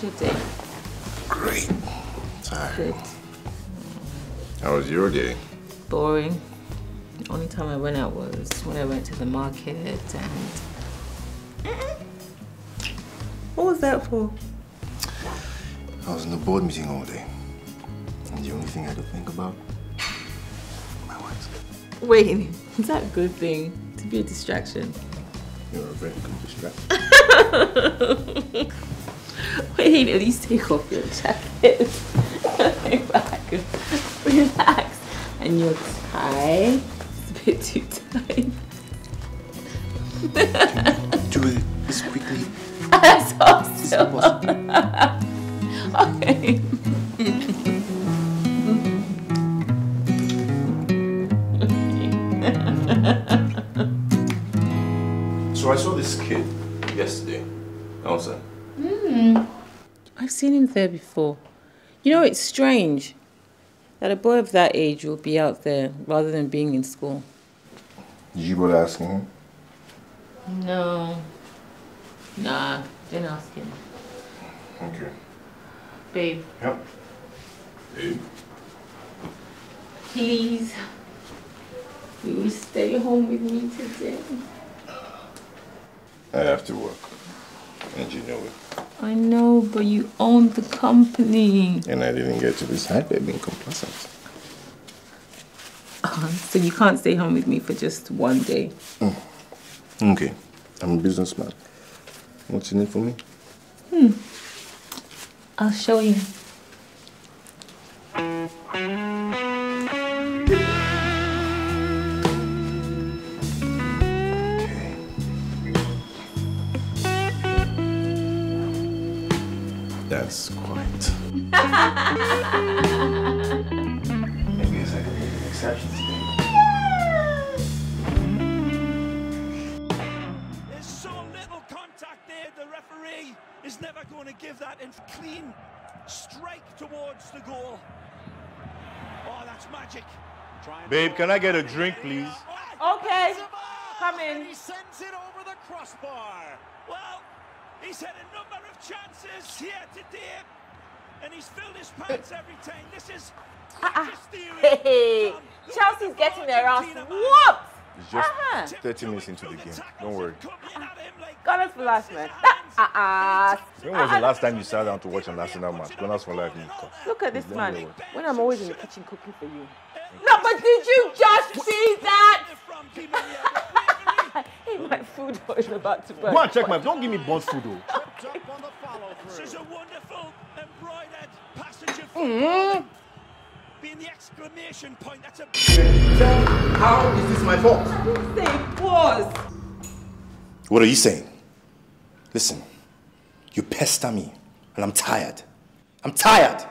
How's your day? Great. Tired. Good. How was your day? Boring. The only time I went out was when I went to the market and... Eh. What was that for? I was in a board meeting all day. And the only thing I could think about, my wife. Wait, is that a good thing? To be a distraction? You're a very good distraction. Wait, at least take off your jacket. if I could relax. And your tie. It's a bit too tight. Do it as quickly That's so as possible. Okay. So I saw this kid yesterday. Elsa. I've seen him there before. You know, it's strange that a boy of that age will be out there rather than being in school. Did you bother asking him? No. Nah, didn't ask him. Okay. Babe, Yep. Hey. please. Will you stay home with me today? I have to work. And you know it. I know, but you own the company. And I didn't get to decide by being complacent. So you can't stay home with me for just one day. Okay. I'm a businessman. What's in it for me? Hmm. I'll show you. That's quite. I guess I could make an exception today. There's so little contact there. The referee is never going to give that in clean strike towards the goal. Oh, that's magic. Babe, can I get a drink, please? Okay, Benzema! come in. And he sends it over the crossbar. Well, he's had a number of chances here today, and he's filled his pants every time. This is ah, ah. magisterial Hey, from the Chelsea's getting their ass Argentina man. whooped. It's just Uh-huh. 30 minutes into the game. Don't worry. Gunners for life, man. Uh-uh. When was the last time you sat down to watch an Arsenal match? Gunners for life, Nico. Look at this Don't man. worry. When I'm always in the kitchen cooking for you. No, but did you just see that? Hey, my food is about to burn. Go and check my. Don't give me burnt food, though. This is a wonderful embroidered passage of Mm-hmm. being the exclamation point. That's a How is this my fault? I didn't say it was. What are you saying? Listen, you pester me, and I'm tired. I'm tired.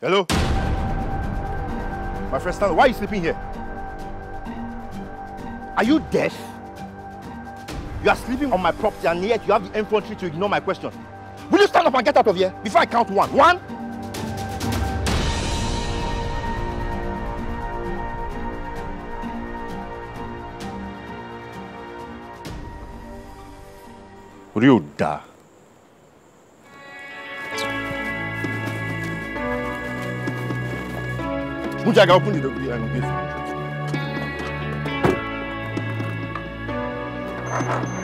Hello? My friend Stanley, why are you sleeping here? Are you deaf? You are sleeping on my property and yet you have the infantry to ignore my question. Will you stand up and get out of here before I count one? One? Da. Bujaga, open the door and get some.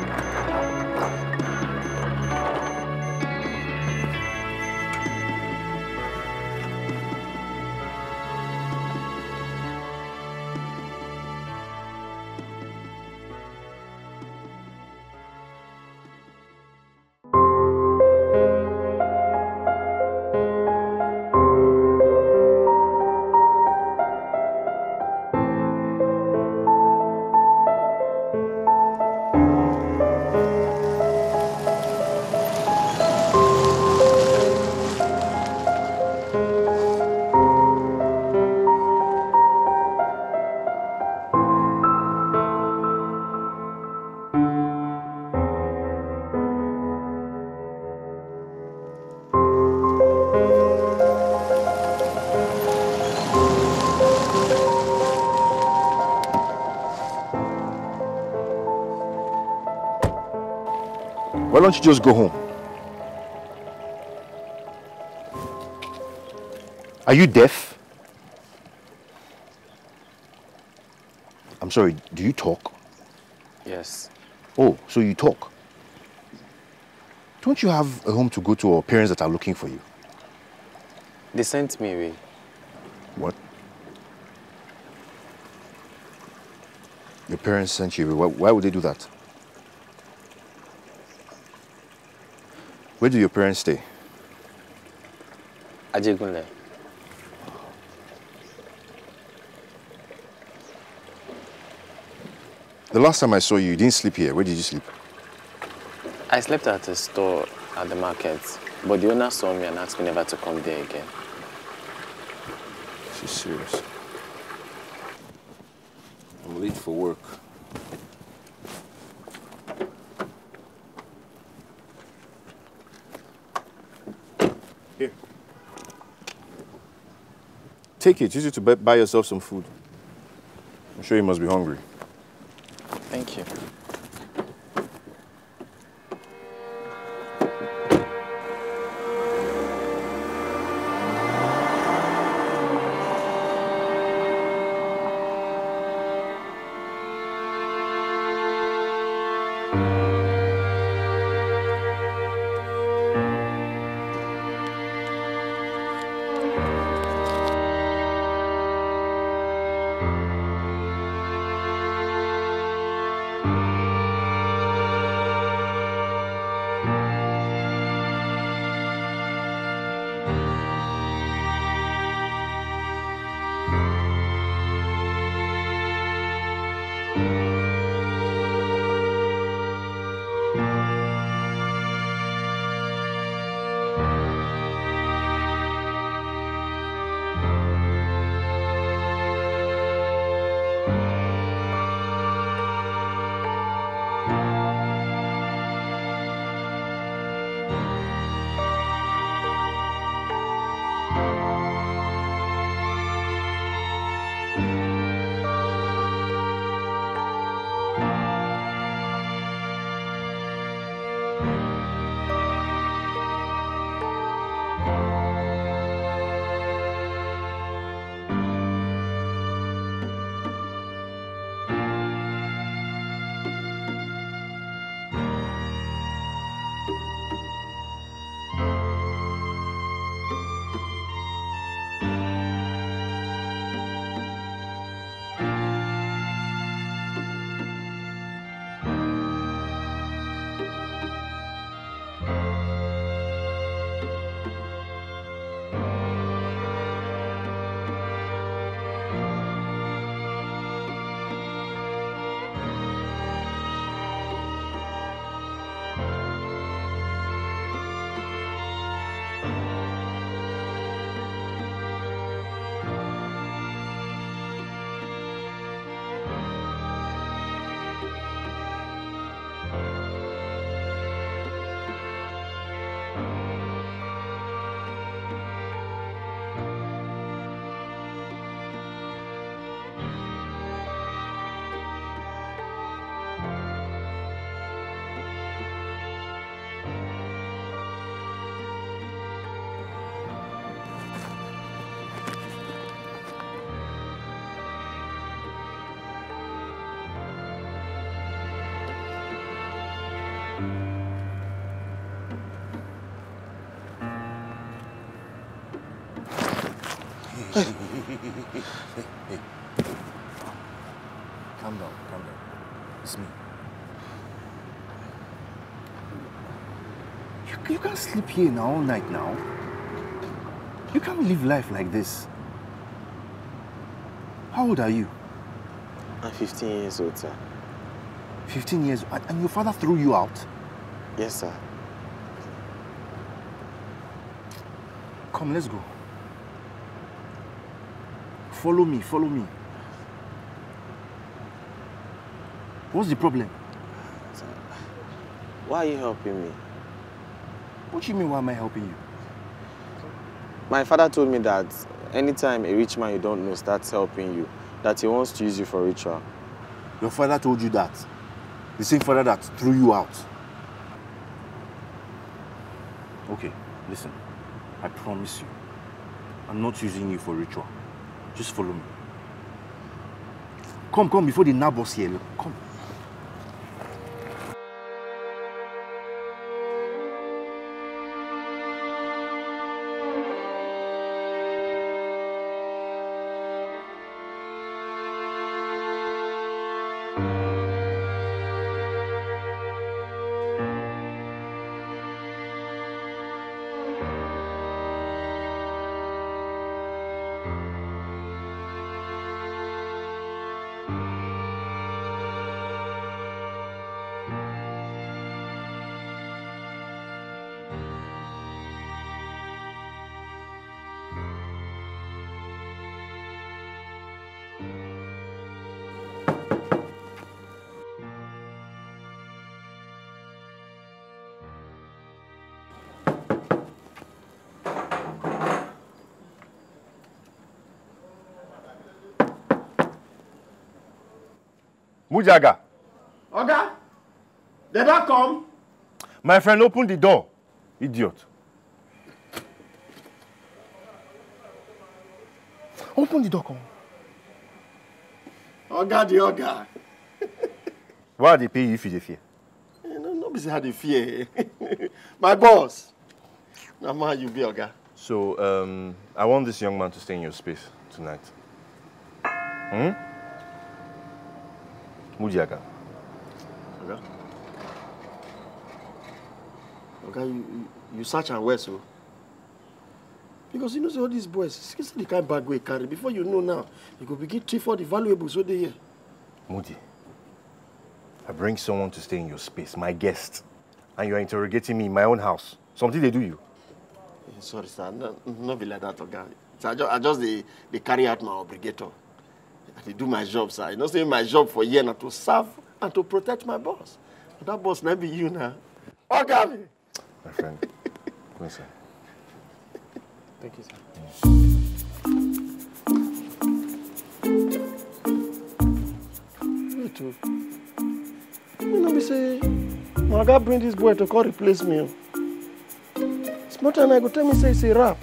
Why don't you just go home? Are you deaf? I'm sorry, do you talk? Yes. Oh, so you talk. Don't you have a home to go to or parents that are looking for you? They sent me away. What? Your parents sent you away. Why, why would they do that? Where do your parents stay? Ajegunle. The last time I saw you, you didn't sleep here. Where did you sleep? I slept at a store at the market, but the owner saw me and asked me never to come there again. She's serious. I'm late for work. Here. Take it. Use it to buy yourself some food. I'm sure you must be hungry. Thank you. calm down, calm down. It's me. You, you can't sleep here now all night now. You can't live life like this. How old are you? I'm 15 years old, sir. 15 years and and your father threw you out? Yes, sir. Come, let's go. Follow me, follow me. What's the problem? Why are you helping me? What do you mean, why am I helping you? My father told me that anytime a rich man you don't know starts helping you, that he wants to use you for ritual. Your father told you that. The same father that threw you out. Okay, listen. I promise you. I'm not using you for ritual. Just follow me. Come, come before the nab us here. Come. Mujaga, Oga, did that come? my friend, open the door. Idiot. Open the door, come. Oga the Oga. Why they pay you if you dey fear? You know, no be say I dey fear. My boss. Na man you be Oga. So, um, I want this young man to stay in your space tonight. Hmm? Mujaga. Oga. Oga, you, you, search and well so. Because you know say all these boys, see see the kind bag wey e carry. Before you know now, you go begin thief all the valuables wey dey here. Moody, I bring someone to stay in your space, my guest, and you are interrogating me in my own house. Something they do you. Eh, Sorry, sir. No, no be like that, Oga. So I just, I just dey, dey carry out my obligator. I dey do my job, sir. You know say my job for here na to serve and to protect my boss. But that boss na be you now. Oga! My friend, listen. Thank you, sir. Wait too. You know be say my oga bring this boy to come replace me o. Small time I go tell me say it's a wrap.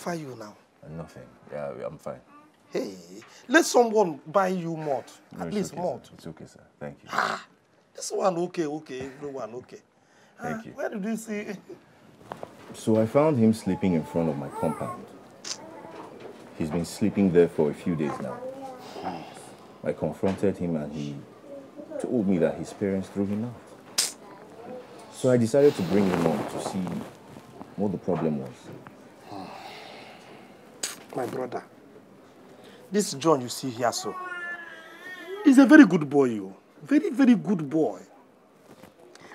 Offer you now? Nothing. Yeah, I'm fine. Hey, let someone buy you malt. No, At least okay, malt. sir. It's okay, sir. Thank you. Ah, this one okay, okay, everyone okay. Thank Ah, you. Where did you see? So I found him sleeping in front of my compound. He's been sleeping there for a few days now. I confronted him and he told me that his parents threw him out. So I decided to bring him on to see what the problem was. My brother. This John you see here, so. He's a very good boy, you. Very, very good boy.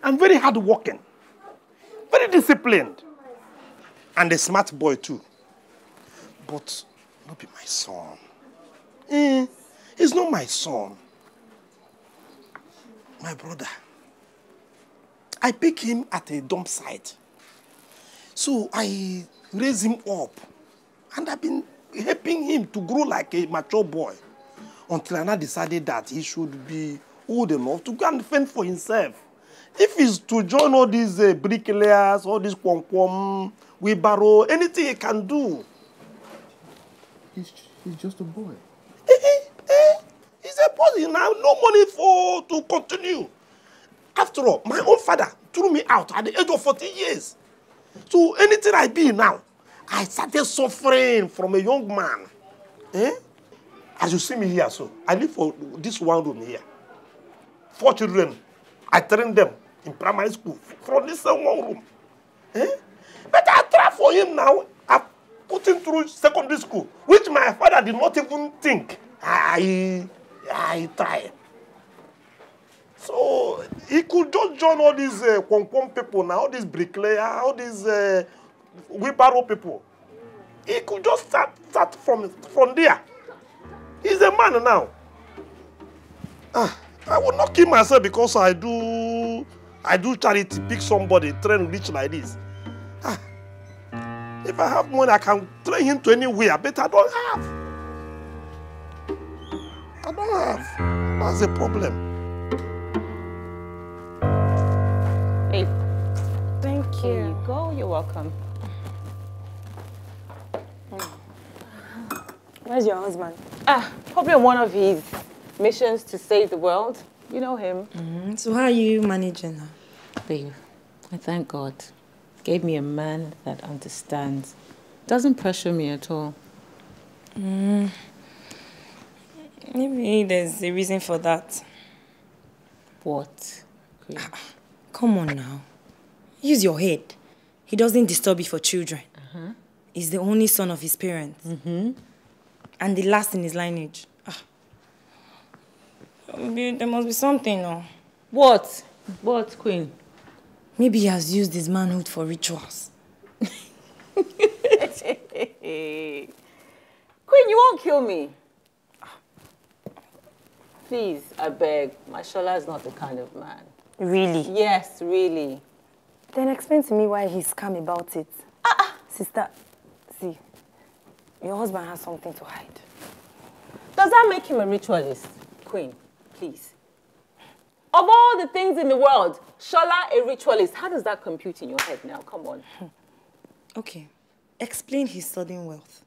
And very hardworking. Very disciplined. And a smart boy, too. But not be my son. Eh, he's not my son. My brother. I pick him at a dump site. So I raise him up. And I've been helping him to grow like a mature boy until I now decided that he should be old enough to go and fend for himself. If he's to join all these uh, bricklayers, all these kwom kwom, wheelbarrow, anything he can do. He's, he's just a boy. He's a boy now, no money for to continue. After all, my own father threw me out at the age of 40 years. So anything I be now, I started suffering from a young man. Eh? As you see me here, so I live for this one room here. Four children. I train them in primary school from this one room. Eh? But I try for him now. I put him through secondary school, which my father did not even think. I, I try. So he could just join all these uh, Kwom Kwom people now, all these bricklayer, all these uh, wheelbarrow people. He could just start, start from, from there. He's a man now. Ah, I will not kill myself because I do I do charity, pick somebody, train rich like this. Ah, if I have money, I can train him to anywhere, but I don't have. I don't have. That's the problem. Welcome. Where's your husband? Ah, probably on one of his missions to save the world. You know him. Mm, so how are you managing her? Babe, I thank God. Gave me a man that understands. Doesn't pressure me at all. Mm, maybe there's a reason for that. What? Queen? Come on now. Use your head. He doesn't disturb you for children. Uh-huh. He's the only son of his parents. Mm-hmm. And the last in his lineage. Ah. Maybe There must be something, no? What? What, Queen? Maybe he has used his manhood for rituals. Queen, you won't kill me. Please, I beg. My Shola is not the kind of man. Really? Yes, really. Then explain to me why he's calm about it. Ah, sister, see, your husband has something to hide. Does that make him a ritualist? Queen, please. Of all the things in the world, Shola a ritualist. How does that compute in your head now? Come on. Okay, explain his sudden wealth.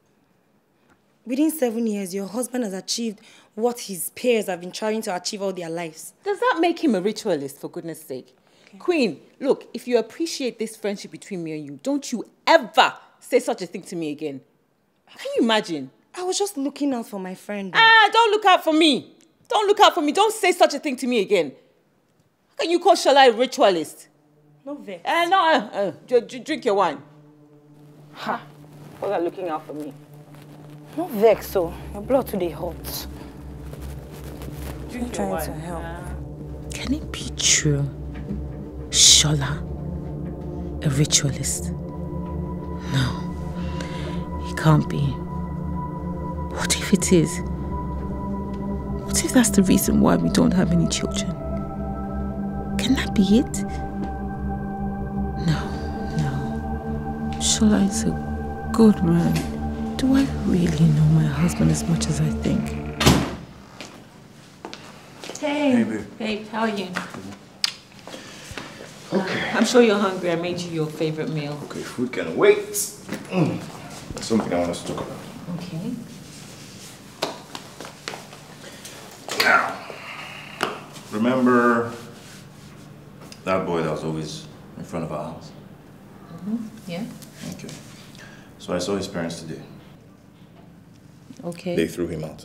Within seven years, your husband has achieved what his peers have been trying to achieve all their lives. Does that make him a ritualist, for goodness sake? Queen, look, if you appreciate this friendship between me and you, don't you ever say such a thing to me again. Can you imagine? I was just looking out for my friend. Ah, don't look out for me. Don't look out for me. Don't say such a thing to me again. How can you call Shola a ritualist? No vex. Uh, no, uh, uh, dr- dr- drink your wine. Ha! What are looking out for me? No vex, so your blood today hot. Drink I'm trying to help. Can it be true? Shola, a ritualist? No, it can't be. What if it is? What if that's the reason why we don't have any children? Can that be it? No, no. Shola is a good man. Do I really know my husband as much as I think? Hey. Hey, babe. Babe, how are you? Okay. I'm sure you're hungry. I made you your favorite meal. Okay, food can wait. Mm. There's something I want us to talk about. Okay. Now, remember that boy that was always in front of our house? Mhm. Yeah? Okay. So I saw his parents today. Okay. They threw him out.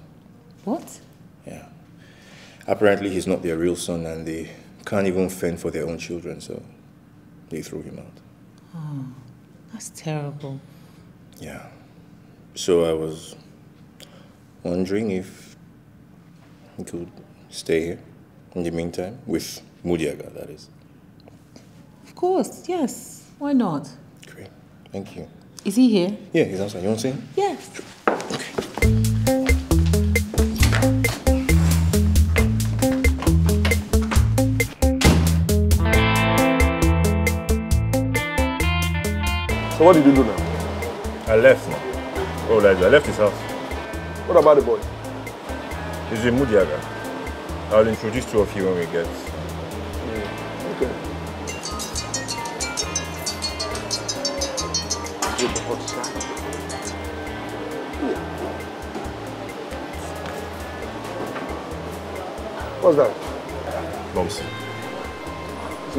What? Yeah. Apparently, he's not their real son and they can't even fend for their own children, so they threw him out. Oh, that's terrible. Yeah. So I was wondering if he could stay here in the meantime with Mudiaga, that is. Of course, yes. Why not? Great. Thank you. Is he here? Yeah, he's outside. You want to see him? Yes. So what did you do now? I left now. Oh, Elijah, I left his house. What about the boy? He's in Mudiaga. I'll introduce two of you when we get. Okay. With the hot shot. Yeah. What's that?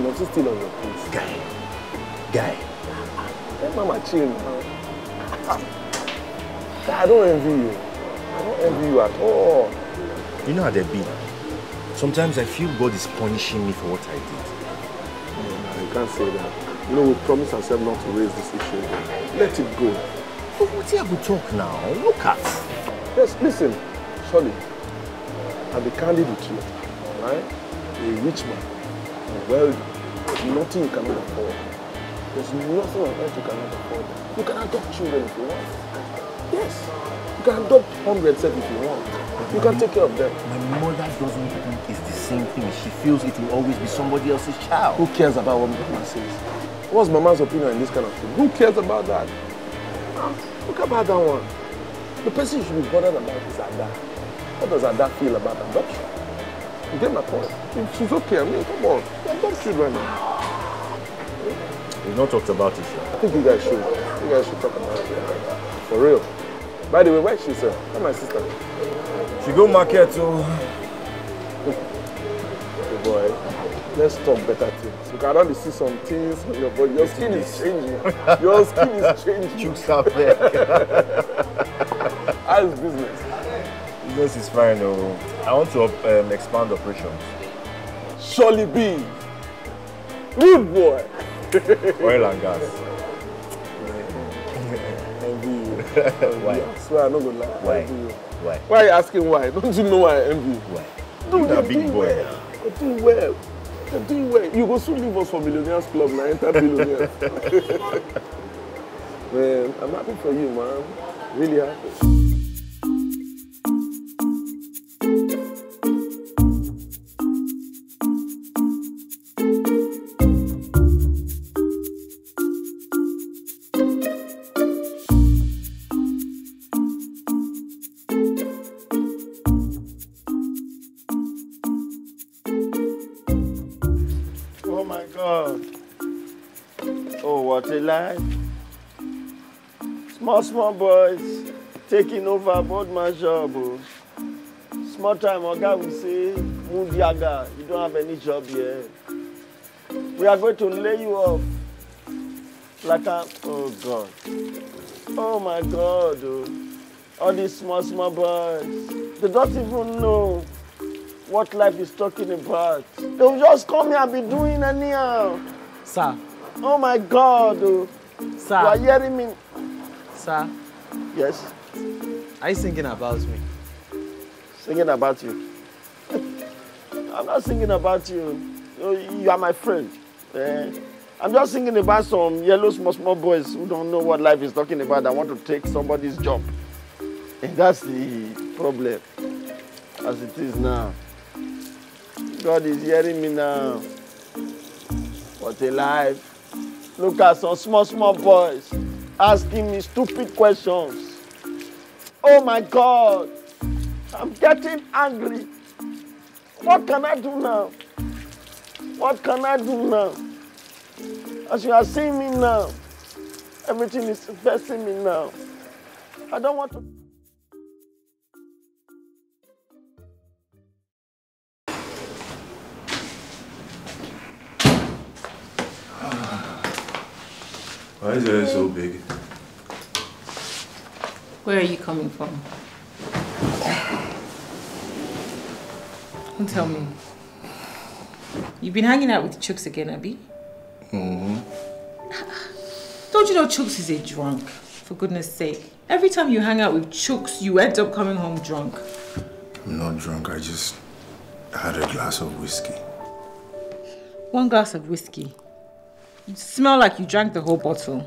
Mopsy still on your face? Guy. Guy. Mama, chill now. I don't envy you. I don't envy you at all. You know how they be. Sometimes I feel God is punishing me for what I did. No, you can't say that. You know, we promised ourselves not to raise this issue again. Let it go. But what here we talk now? Look at. Yes, listen, Shirley, I'll be candid with you, right? A rich man, there's nothing you cannot afford. There's nothing on earth you cannot afford. You can adopt children if you want. Yes, you can adopt hundreds if you want. You can take care of them. My mother doesn't think it's the same thing. She feels it will always be somebody else's child. Who cares about what mama says? What's mama's opinion in this kind of thing? Who cares about that? Look about that one. The person you should be bothered about is Ada. What does Ada feel about adoption? You get my point? She's okay. I mean, come on. Adopt children now. We've not talked about it. I think you guys should. You guys should talk about it. For real. By the way, where is she, sir? Where my sister? She go market to. Hey boy, let's talk better things. You can already see some things on your body. Your skin is changing. Your skin is changing. Chooks up there. How's business? Business is fine, though. I want to um, expand operations. Surely be. Good boy. Oil and gas. Why? I swear I'm not gonna lie. I Why? Why? Why are you asking why? Don't you know I envy you? Why? Dude, You you're a big boy. well. You're doing well. You're doing well. You go soon leave us for Millionaires Club now, enter billionaires. man, I'm happy for you, man. Really happy. Life. Small, small boys taking over board my job. Oh. Small time, Oga will say, Mundiaga, you don't have any job here. We are going to lay you off. Like a, oh God. Oh my God. Oh. All these small, small boys, they don't even know what life is talking about. They'll just come here and be doing anyhow. Sir, Oh my God. Oh. You are sir, hearing me? sir, Yes. are you thinking about me? Singing about you. I'm not singing about you. You, you are my friend. Eh? I'm just singing about some yellow small small boys who don't know what life is talking about that want to take somebody's job. And that's the problem as it is now. God is hearing me now. What a life. Look at some small, small boys asking me stupid questions. Oh my God. I'm getting angry. What can I do now? What can I do now? As you are seeing me now, everything is vexing me now. I don't want to. Why is your hair so big? Where are you coming from? Don't tell me. You've been hanging out with Chooks again, Abby? Mm-hmm. Don't you know Chooks is a drunk? For goodness sake. Every time you hang out with Chooks, you end up coming home drunk. I'm not drunk. I just had a glass of whiskey. One glass of whiskey. You smell like you drank the whole bottle.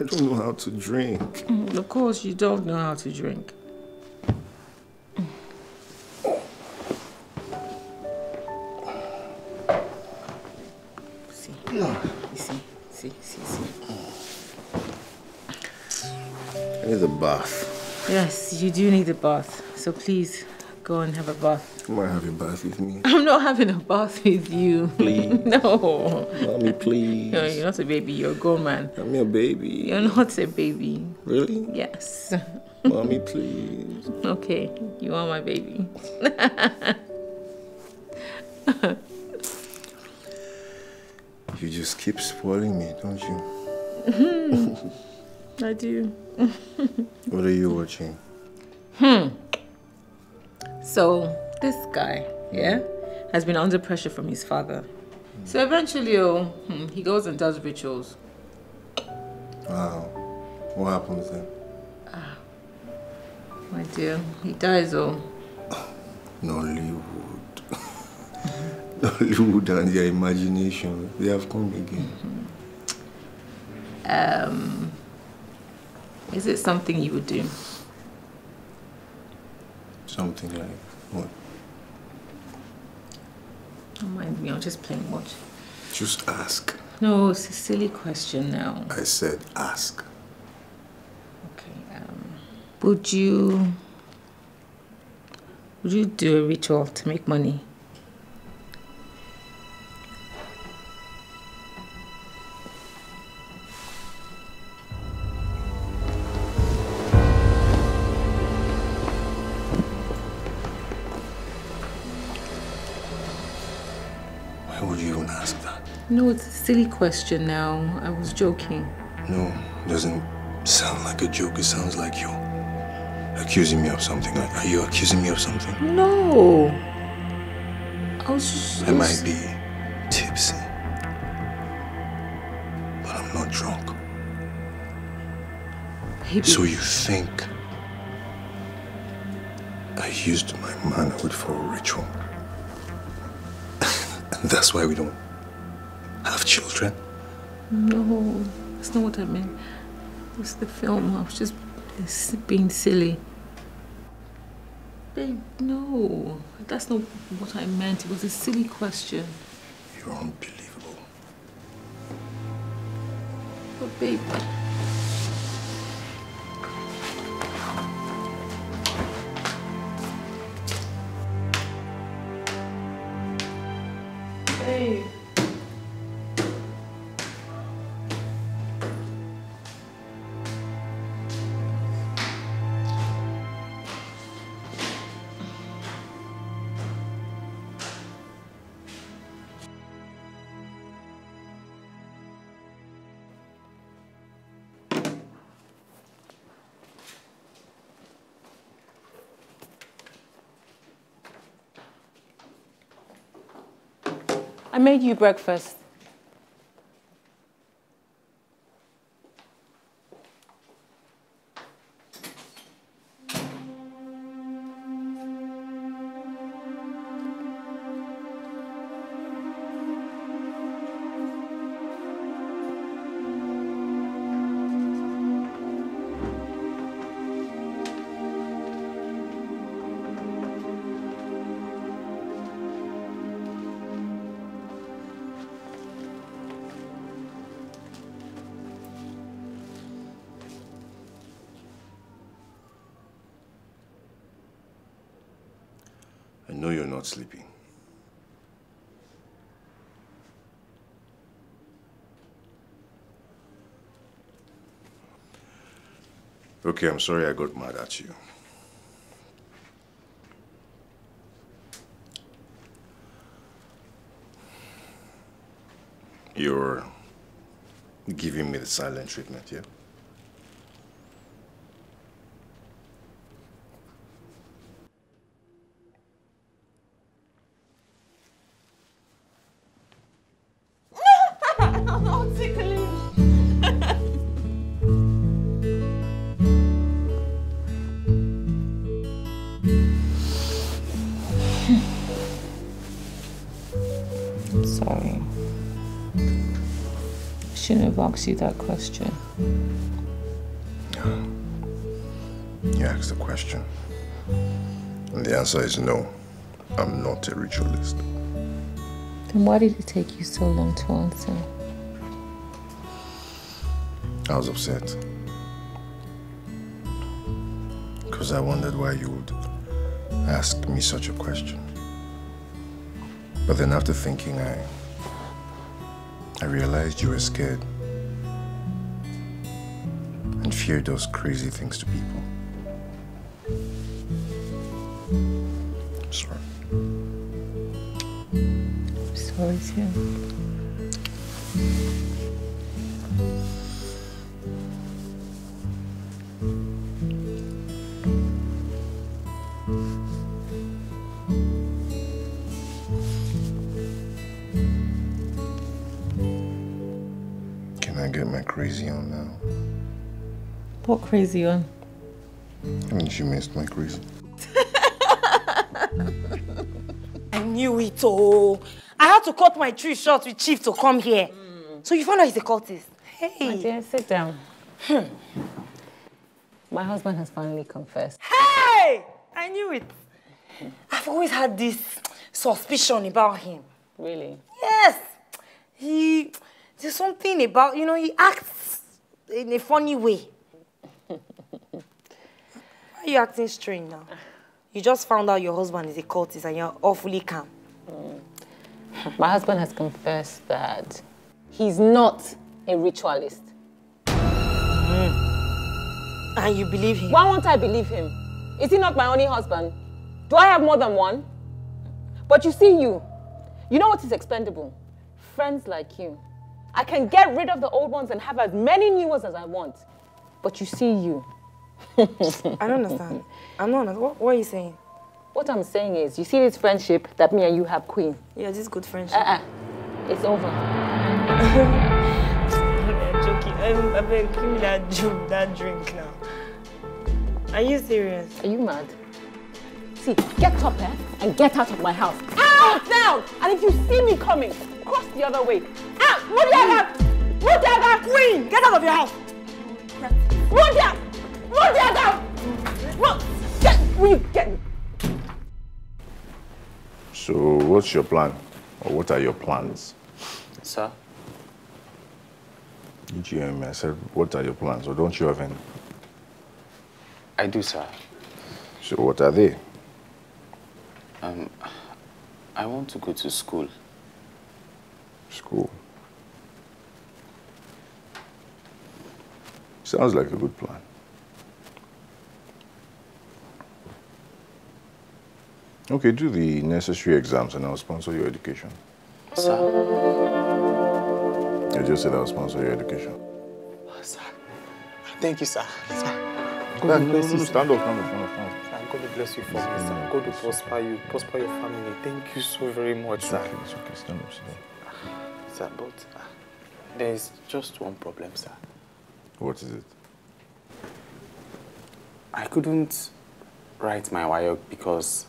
I don't know how to drink. Mm, of course, you don't know how to drink. See, you see, see, see, see. I need a bath. Yes, you do need a bath. So please, go and have a bath. You might have a bath with me. I'm not having a bath with you. Please. no. Mommy, please. No, you're not a baby. You're a grown man. I'm your baby. You're not a baby. Really? Yes. Mommy, please. Okay, you are my baby. You just keep spoiling me, don't you? I do. What are you watching? Hmm. So, this guy, yeah, has been under pressure from his father. So eventually, oh, hmm, he goes and does rituals. Wow. What happens then? Ah, My dear, he dies, oh. Nollywood. Nollywood and their imagination. They have come again. Um, is it something you would do? Something like what? Don't mind me, I'm just playing watch. Just ask. No, it's a silly question now. I said ask. Okay. Um, would you would you do a ritual to make money? You even ask that? No, it's a silly question now. I was joking. No, it doesn't sound like a joke. It sounds like you're accusing me of something. Like, are you accusing me of something? No. I was just. I might be tipsy, but I'm not drunk. Baby. So you think I used my manhood for a ritual? That's why we don't have children? No, that's not what I meant. It was the film. I was just being silly. Babe, no. That's not what I meant. It was a silly question. You're unbelievable. But. Babe. I made you breakfast. Okay, I'm sorry I got mad at you. You're giving me the silent treatment, yeah? Shouldn't you that question. You asked the question. And the answer is no. I'm not a ritualist. Then why did it take you so long to answer? I was upset. Because I wondered why you would ask me such a question. But then after thinking, I, I realized you were scared feared those crazy things to people. Sorry. Sorry too. What crazy one? Haven't you missed my crazy? I knew it, oh. I had to cut my tree short with Chief to come here. So you found out he's a cultist. My Hey. dear, sit down. Hmm. My husband has finally confessed. Hey! I knew it. I've always had this suspicion about him. Really? Yes. He, there's something about, you know, he acts in a funny way. Why are you acting strange now? You just found out your husband is a cultist and you're awfully calm. Hmm. My husband has confessed that he's not a ritualist. Hmm. And you believe him? Why won't I believe him? Is he not my only husband? Do I have more than one? But you see, you, you know what is expendable? Friends like you. I can get rid of the old ones and have as many new ones as I want. But you see, you. I don't understand. I'm not understand. What, what are you saying? What I'm saying is, you see this friendship that me and you have, Queen? Yeah, this is good friendship. Uh-uh. It's over. I'm joking. Um, I beg, give me that drink, that drink now. Are you serious? Are you mad? See, get up eh, and get out of my house. Out now! And if you see me coming, cross the other way. Out! Rudyard! Rudyard! Queen, get out of your house! Rudyard! Rudyard! Run! Get! Will you get me? So, what's your plan? Or what are your plans? Sir? Did you hear me? I said, what are your plans? Or don't you have any? I do, sir. So, what are they? Um, I want to go to school. School. Sounds like a good plan. Okay, do the necessary exams and I'll sponsor your education. Sir? I just said I'll sponsor your education. Sir. Thank you, sir. Sir. God no, bless no, you, no, sir. stand up, stand up, stand up, stand up. Sir, God will bless you for me, sir. God will prosper you, prosper your family. Thank you so very much, It's sir. okay, it's okay, stand up. Sir, but uh, there is just one problem, sir. What is it? I couldn't write my WAEC because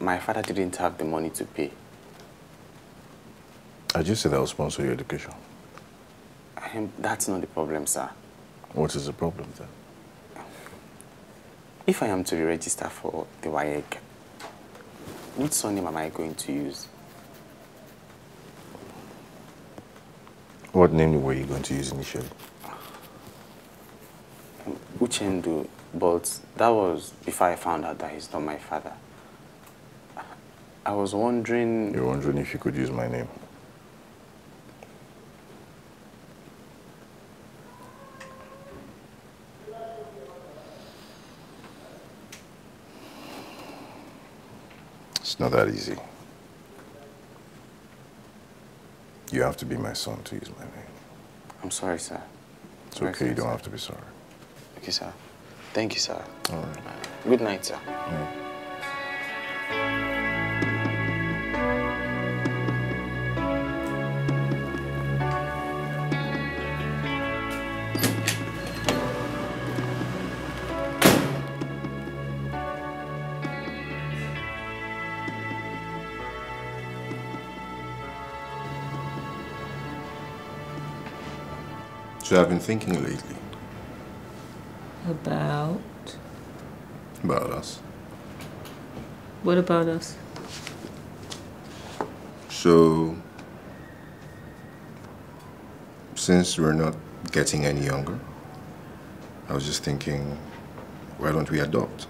my father didn't have the money to pay. I just said I'll sponsor your education. Um, that's not the problem, sir. What is the problem then? If I am to re-register for the WAEC, which surname am I going to use? What name were you going to use initially? Uchendu, but that was before I found out that he's not my father. I was wondering... You're wondering if you could use my name? It's not that easy. You have to be my son to use my name. I'm sorry, sir. It's okay, you don't have to be sorry. Okay, sir. Thank you, sir. All right. Good night, sir. So I've been thinking lately About? about us. What about us? So, since we're not getting any younger, I was just thinking, why don't we adopt?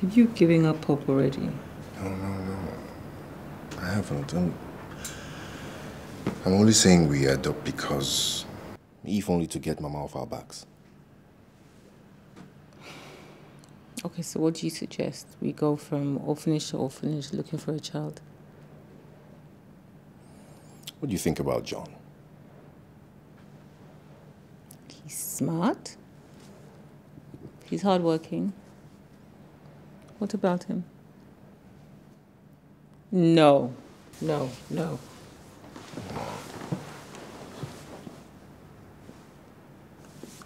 Have you given up hope already? No, no, no. I haven't. I'm, I'm only saying we adopt because, if only to get Mama off our backs. Okay, so what do you suggest? We go from orphanage to orphanage looking for a child? What do you think about John? He's smart. He's hardworking. What about him? No, no, no.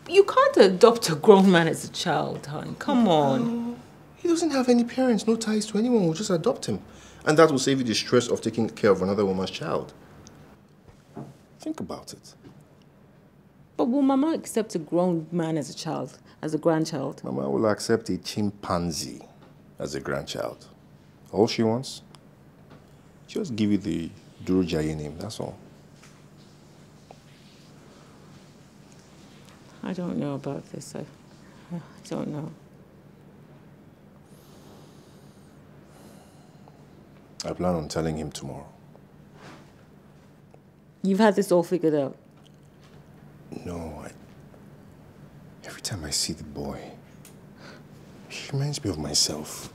You can't adopt a grown man as a child, hon. Come on. He doesn't have any parents, no ties to anyone. We'll just adopt him. And that will save you the stress of taking care of another woman's child. Think about it. But will Mama accept a grown man as a child, as a grandchild? Mama will accept a chimpanzee as a grandchild. All she wants, just give you the Durujaye name, that's all. I don't know about this. I, I don't know. I plan on telling him tomorrow. You've had this all figured out. No, I, every time I see the boy, he reminds me of myself,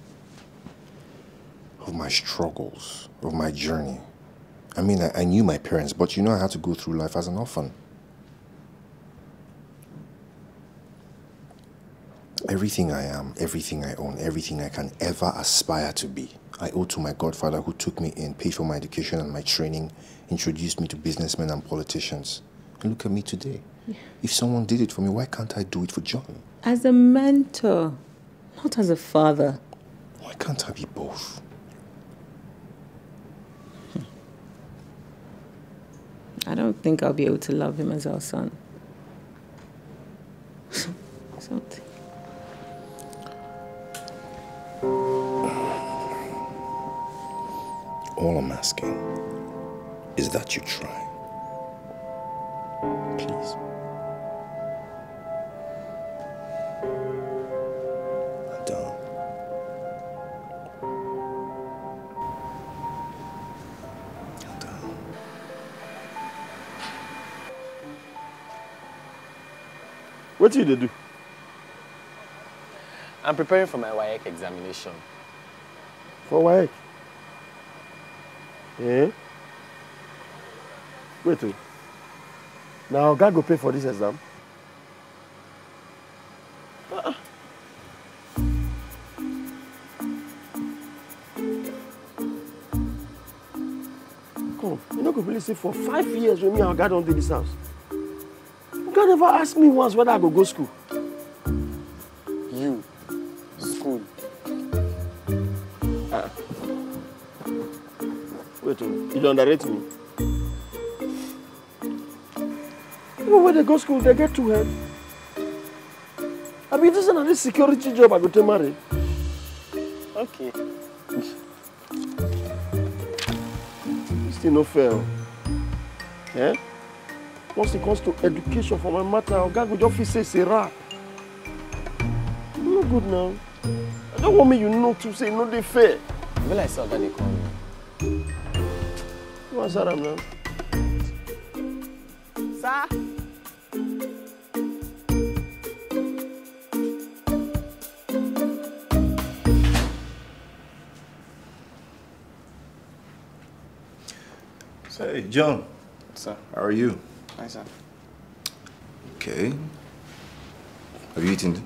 of my struggles, of my journey. I mean, I, I knew my parents, but you know I had to go through life as an orphan. Everything I am, everything I own, everything I can ever aspire to be, I owe to my godfather who took me in, paid for my education and my training, introduced me to businessmen and politicians. And look at me today. If someone did it for me, why can't I do it for John? As a mentor, not as a father. Why can't I be both? I don't think I'll be able to love him as our son. Something. All I'm asking is that you try. Please. What you do? I'm preparing for my WAEC examination. For WAEC? Eh? Wait. oh. Now, God go pay for this exam. Ah. Come, you know, go believe say for five years with me and God don't do this house. God never asked me once whether I go go school. You, school. Ah. Wait, oh, you underrate me. People when they go school, they get two head. I mean, this is not a security job I go to marry. Okay. This thing no fair. oh. Once it comes to education for my matter, God will just feel say it's a rap. No good now. I don't want me you know to say no dey fair. I feel like Oga dey call me. You answer am now. Sir? Hey, John. Sir. How are you? Okay. Have you eaten?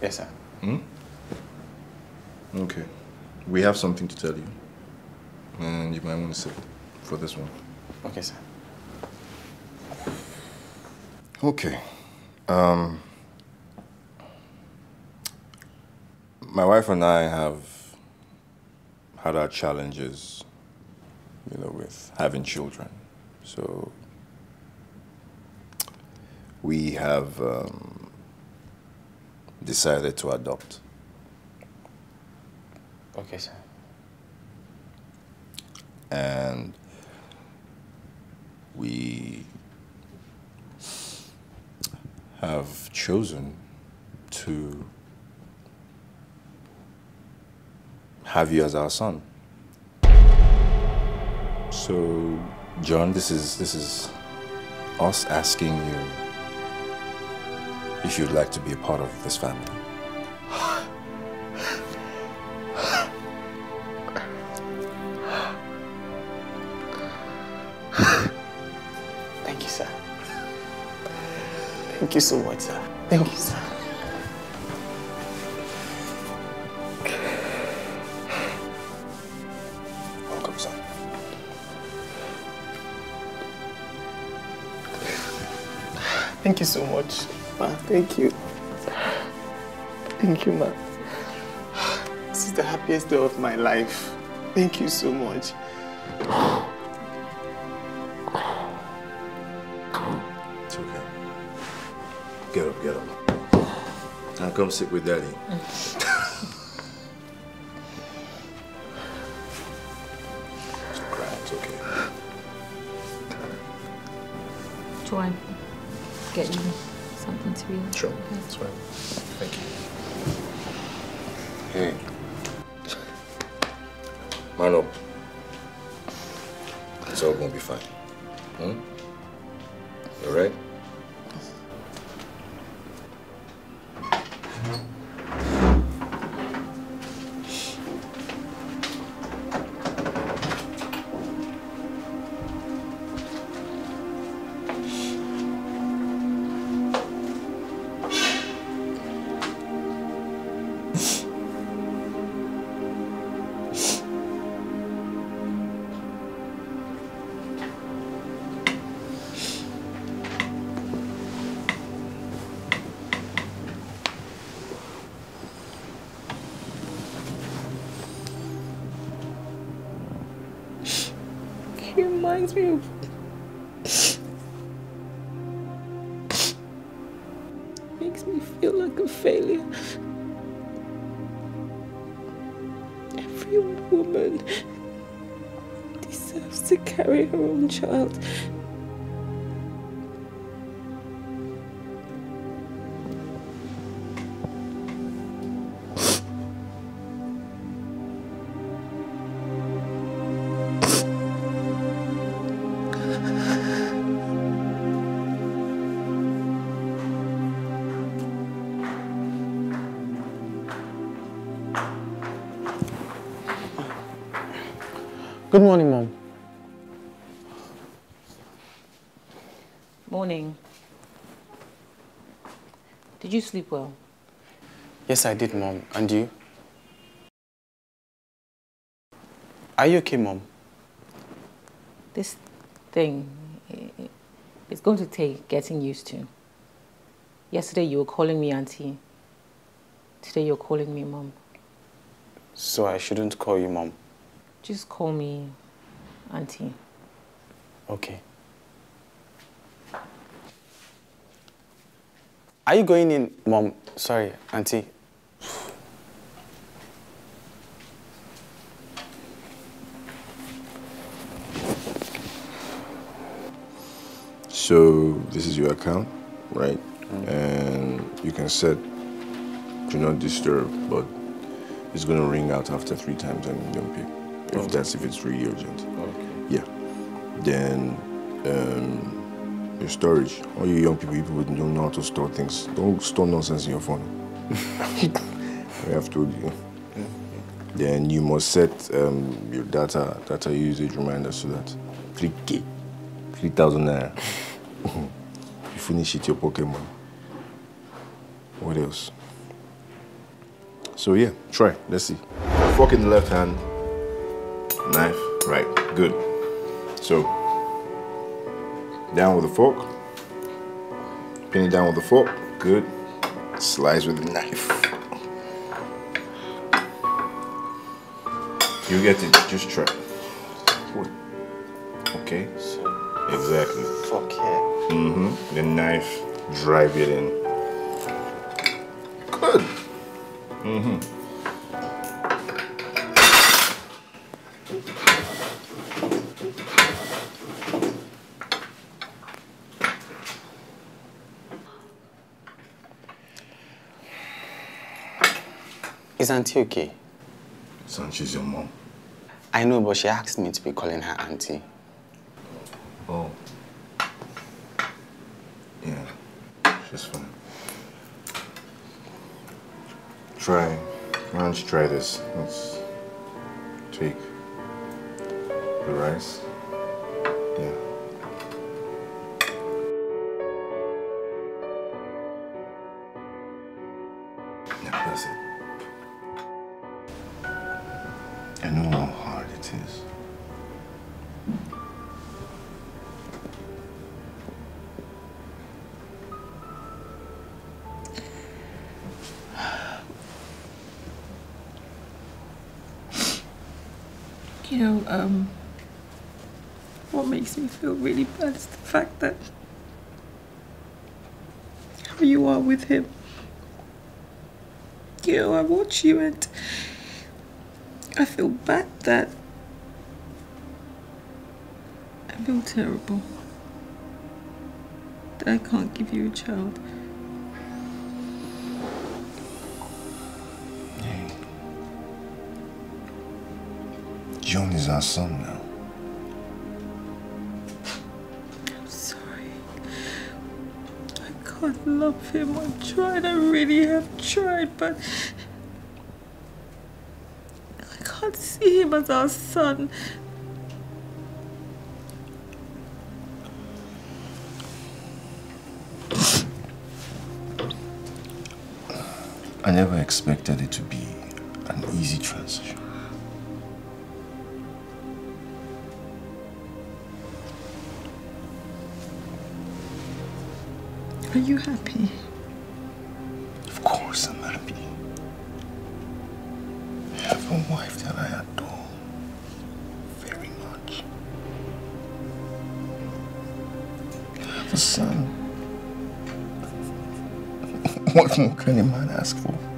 Yes, sir. Hmm? Okay. We have something to tell you. And you might want to sit for this one. Okay, sir. Okay. Um, my wife and I have had our challenges, you know, with having children. So we have um, decided to adopt. Okay, sir. And we have chosen to have you as our son. So, John, this is this is us asking you if you'd like to be a part of this family. Thank you, sir. Thank you so much, sir. Thank you, sir. Welcome, son. Thank you so much. Ma, thank you. Thank you, ma. This is the happiest day of my life. Thank you so much. It's okay. Get up, get up. Now come sit with daddy. Mm. Sleep well? Yes, I did, Mom. And you? Are you okay, Mom? This thing, it's going to take getting used to. Yesterday you were calling me auntie. Today you're calling me mom. So I shouldn't call you Mom. Just call me auntie. Okay. Are you going in, Mom? Sorry, Auntie. So this is your account, right? And you can set do not disturb, but it's gonna ring out after three times and you don't pick. If that's if it's really urgent. Okay. Yeah. Then um, your storage. All you young people, you people don't know how to store things. Don't store nonsense in your phone. I have told you. Then you must set um, your data data usage reminder so that 3k, 3,000 naira. you finish it, your Pokemon. What else? So yeah, try. Let's see. Fork in the left hand, knife, right. Good. So down with the fork. Pin it down with the fork. Good. Slice with the knife. You get it. Just try. Okay. Exactly. Okay. Mm-hmm. The knife, drive it in. Good. Mm-hmm. Is Auntie okay? Son, she's your mom. I know, but she asked me to be calling her Auntie. Oh. Yeah. She's fine. Try. Why don't you try this? Let's take the rice. Feel really bad is the fact that how you are with him. You know, I watch you and I feel bad that I feel terrible that I can't give you a child. John is our son now. I love him. I've tried, I really have tried, but I can't see him as our son. I never expected it to be an easy transition. Are you happy? Of course I'm happy. I have a wife that I adore very much. I have a son. What more can a man ask for?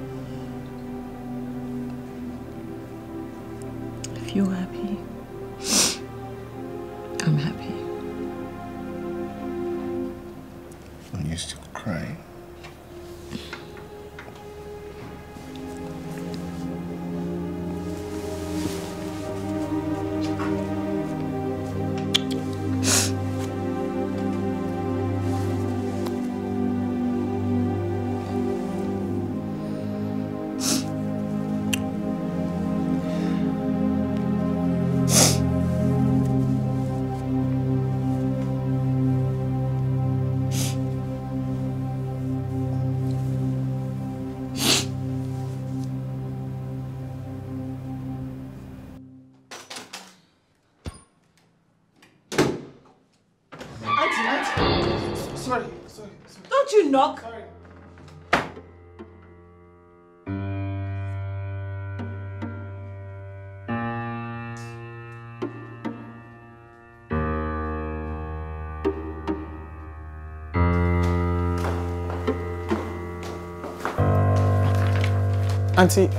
Auntie,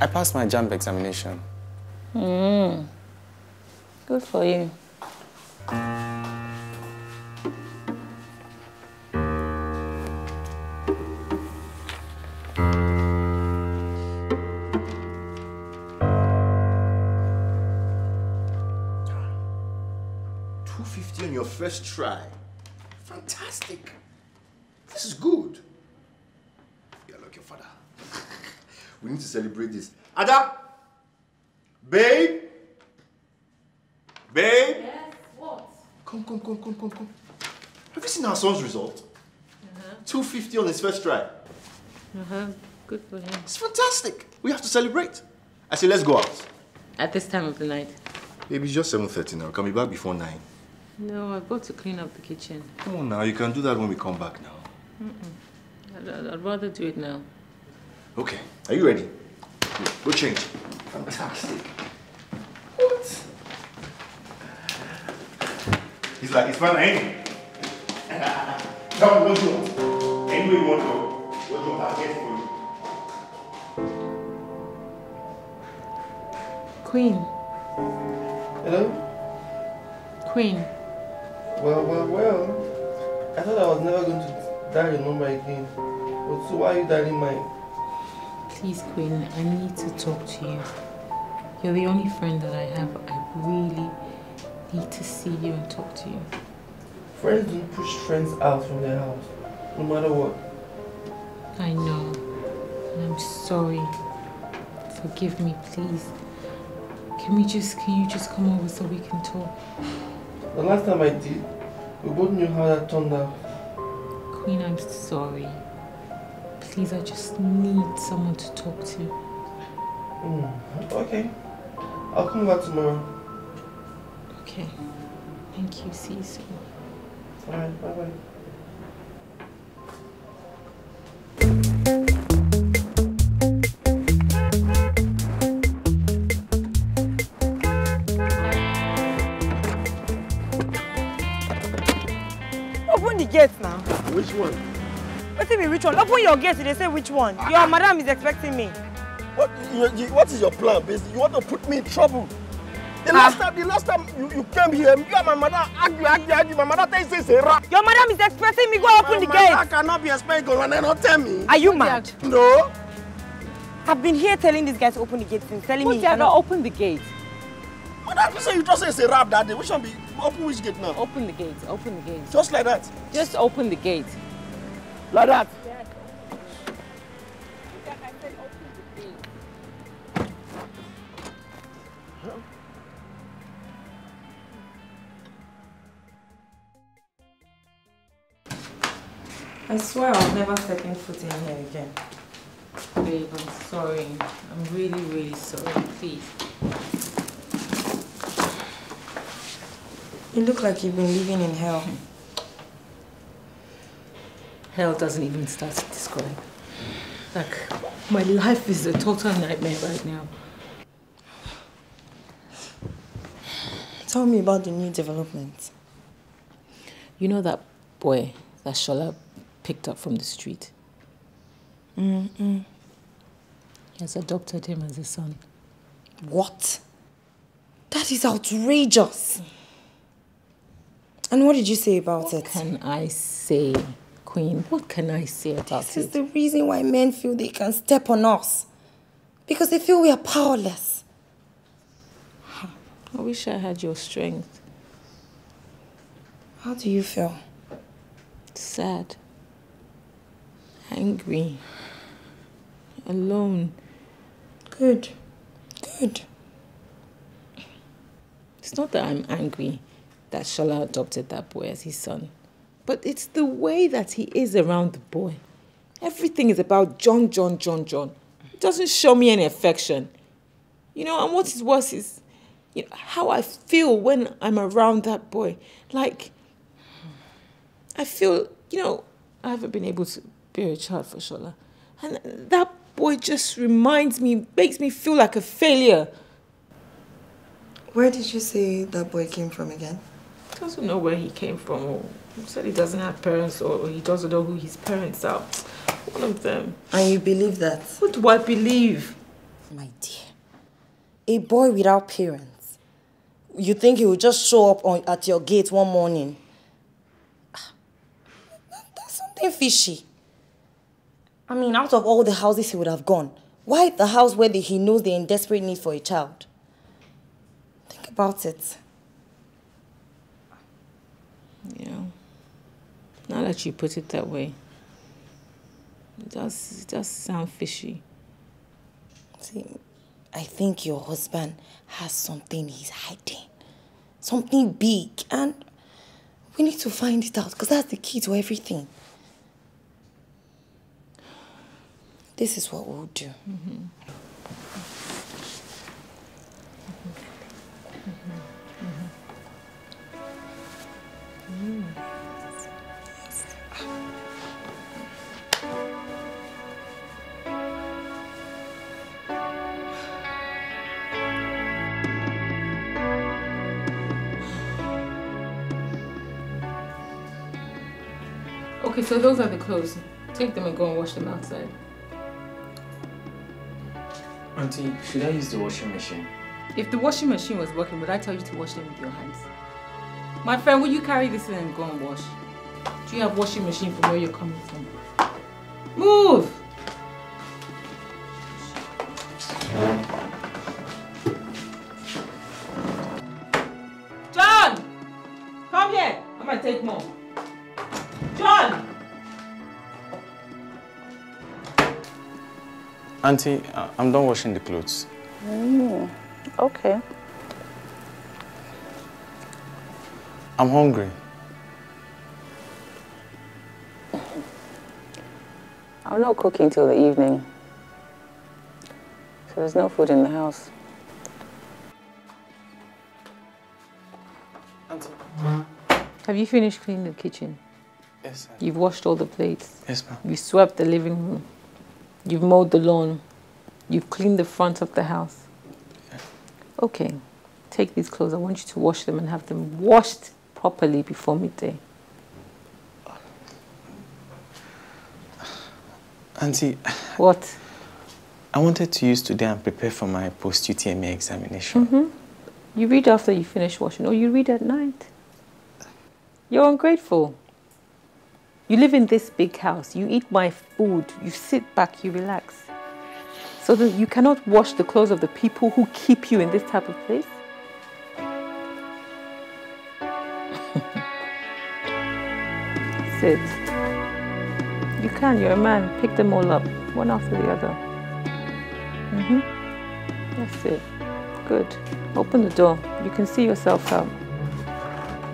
I passed my JAMB examination. Mm. Good for you. Two fifty on your first try. Son's result? 250 on his first try. Uh-huh. Good for him. It's fantastic. We have to celebrate. I say, let's go out. At this time of the night? Baby, it's just 7.30 now. Can be back before 9. No, I've got to clean up the kitchen. Come on now, you can do that when we come back now. I'd, I'd- I'd rather do it now. Okay, are you ready? Go change. Fantastic. What? He's like, it's fine, ain't? Tell me what you want. Anywhere you want to go. What you want, I'll get for you. Queen. Hello? Queen. Well, well, well. I thought I was never going to dial your number again. But so why are you dialing mine? Please, Queen, I need to talk to you. You're the only friend that I have. I really need to see you and talk to you. Friends don't push friends out from their house, no matter what. I know. And I'm sorry. Forgive me, please. Can we just, can you just come over so we can talk? The last time I did, we both knew how that turned out. Queen, I'm sorry. Please, I just need someone to talk to. Mm, okay. I'll come back tomorrow. Okay. Thank you. See you soon. Bye bye. Open the gate now. Which one? What be which one? Open your gate, they say which one. Your madam is expecting me. What, you, you, what is your plan, basically? You want to put me in trouble? The last time, the last time you, you came here, you and my mother argue, argue, argue. My mother tells you it's a rap. Your madam is expecting me. Go open the my mother gate. cannot be expecting you and then not tell me. Are you mad? No. I've been here telling this guy to open the gate since telling me. he cannot- open the gate. Madam, you say you just say it's a rap that day. Which one be open which gate now? Open the gate. Open the gate. Just like that. Just open the gate. Like that. I swear I'll never in foot in here again. Babe, I'm sorry. I'm really, really sorry. Please. You look like you've been living in hell. Hell doesn't even start to describe. Like, my life is a total nightmare right now. Tell me about the new developments. You know that boy that Shola picked up from the street? Mm-mm. He has adopted him as a son. What? That is outrageous. And what did you say about What it? can I say, Queen? What can I say about This is it? the reason why men feel they can step on us. Because they feel we are powerless. I wish I had your strength. How do you feel? Sad. Angry. Alone. Good. Good. It's not that I'm angry that Shola adopted that boy as his son, but it's the way that he is around the boy. Everything is about John, John, John, John. It doesn't show me any affection. You know, and what is worse is you know, how I feel when I'm around that boy. Like, I feel, you know, I haven't been able to bear a child for Shola. And that boy just reminds me, makes me feel like a failure. Where did you say that boy came from again? He doesn't know where he came from or he said he doesn't have parents or he doesn't know who his parents are. One of them. And you believe that? What do I believe? My dear, a boy without parents. You think he will just show up on, at your gate one morning? Ah, That's something fishy. I mean, out of all the houses he would have gone, why the house where the, he knows they're in desperate need for a child? Think about it. Yeah. Now that you put it that way, it does, it does sound fishy. See, I think your husband has something he's hiding. Something big. And we need to find it out because that's the key to everything. This is what we'll do. Okay, so those are the clothes. Take them and go and wash them outside. Auntie, should I use the washing machine? If the washing machine was working, would I tell you to wash them with your hands? My friend, will you carry this in and go and wash? Do you have washing machine from where you're coming from? Move! Auntie, I'm done washing the clothes. Mm, okay. I'm hungry. I'm not cooking till the evening. So there's no food in the house. Auntie. Have you finished cleaning the kitchen? Yes, sir. You've washed all the plates. Yes, ma'am. You swept the living room. You've mowed the lawn. You've cleaned the front of the house. Okay, take these clothes. I want you to wash them and have them washed properly before midday. Auntie, What? I wanted to use today and prepare for my post-UTME examination. hmm You read after you finish washing, or you read at night. You're ungrateful. You live in this big house. You eat my food. You sit back. You relax. So that you cannot wash the clothes of the people who keep you in this type of place. Sit. You can. You're a man. Pick them all up, one after the other. Mm-hmm. That's it. Good. Open the door. You can see yourself out.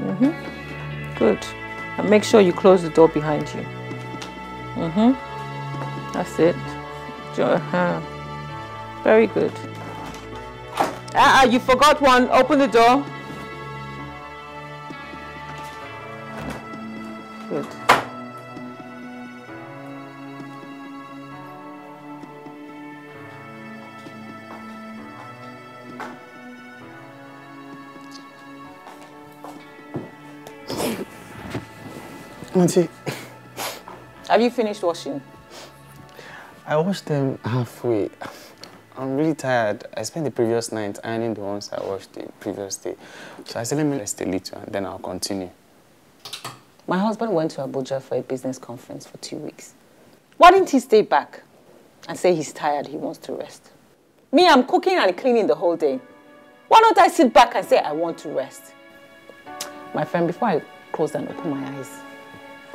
Mm-hmm. Good. And make sure you close the door behind you. Mm-hmm. That's it. Jo- uh-huh. Very good. Ah, ah, you forgot one. Open the door. Auntie, Have you finished washing? I washed them halfway. I'm really tired. I spent the previous night ironing the ones I washed the previous day. So I said, let me rest a little and then I'll continue. My husband went to Abuja for a business conference for two weeks. Why didn't he stay back and say he's tired, he wants to rest? Me, I'm cooking and cleaning the whole day. Why don't I sit back and say I want to rest? My friend, before I close and open my eyes,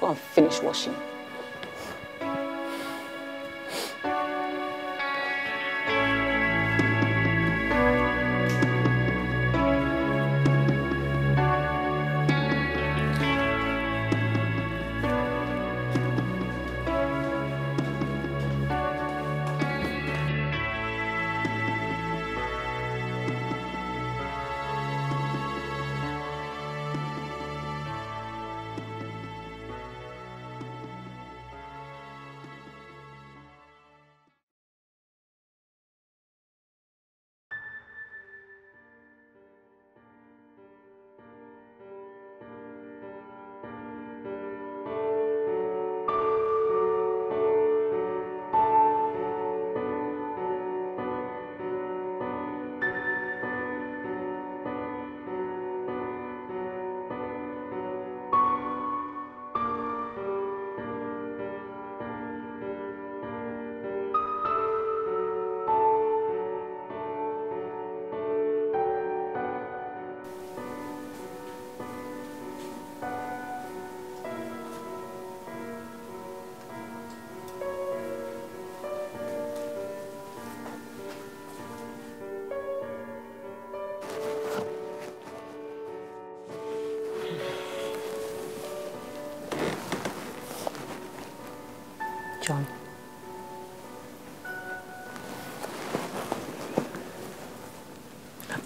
go and finish washing.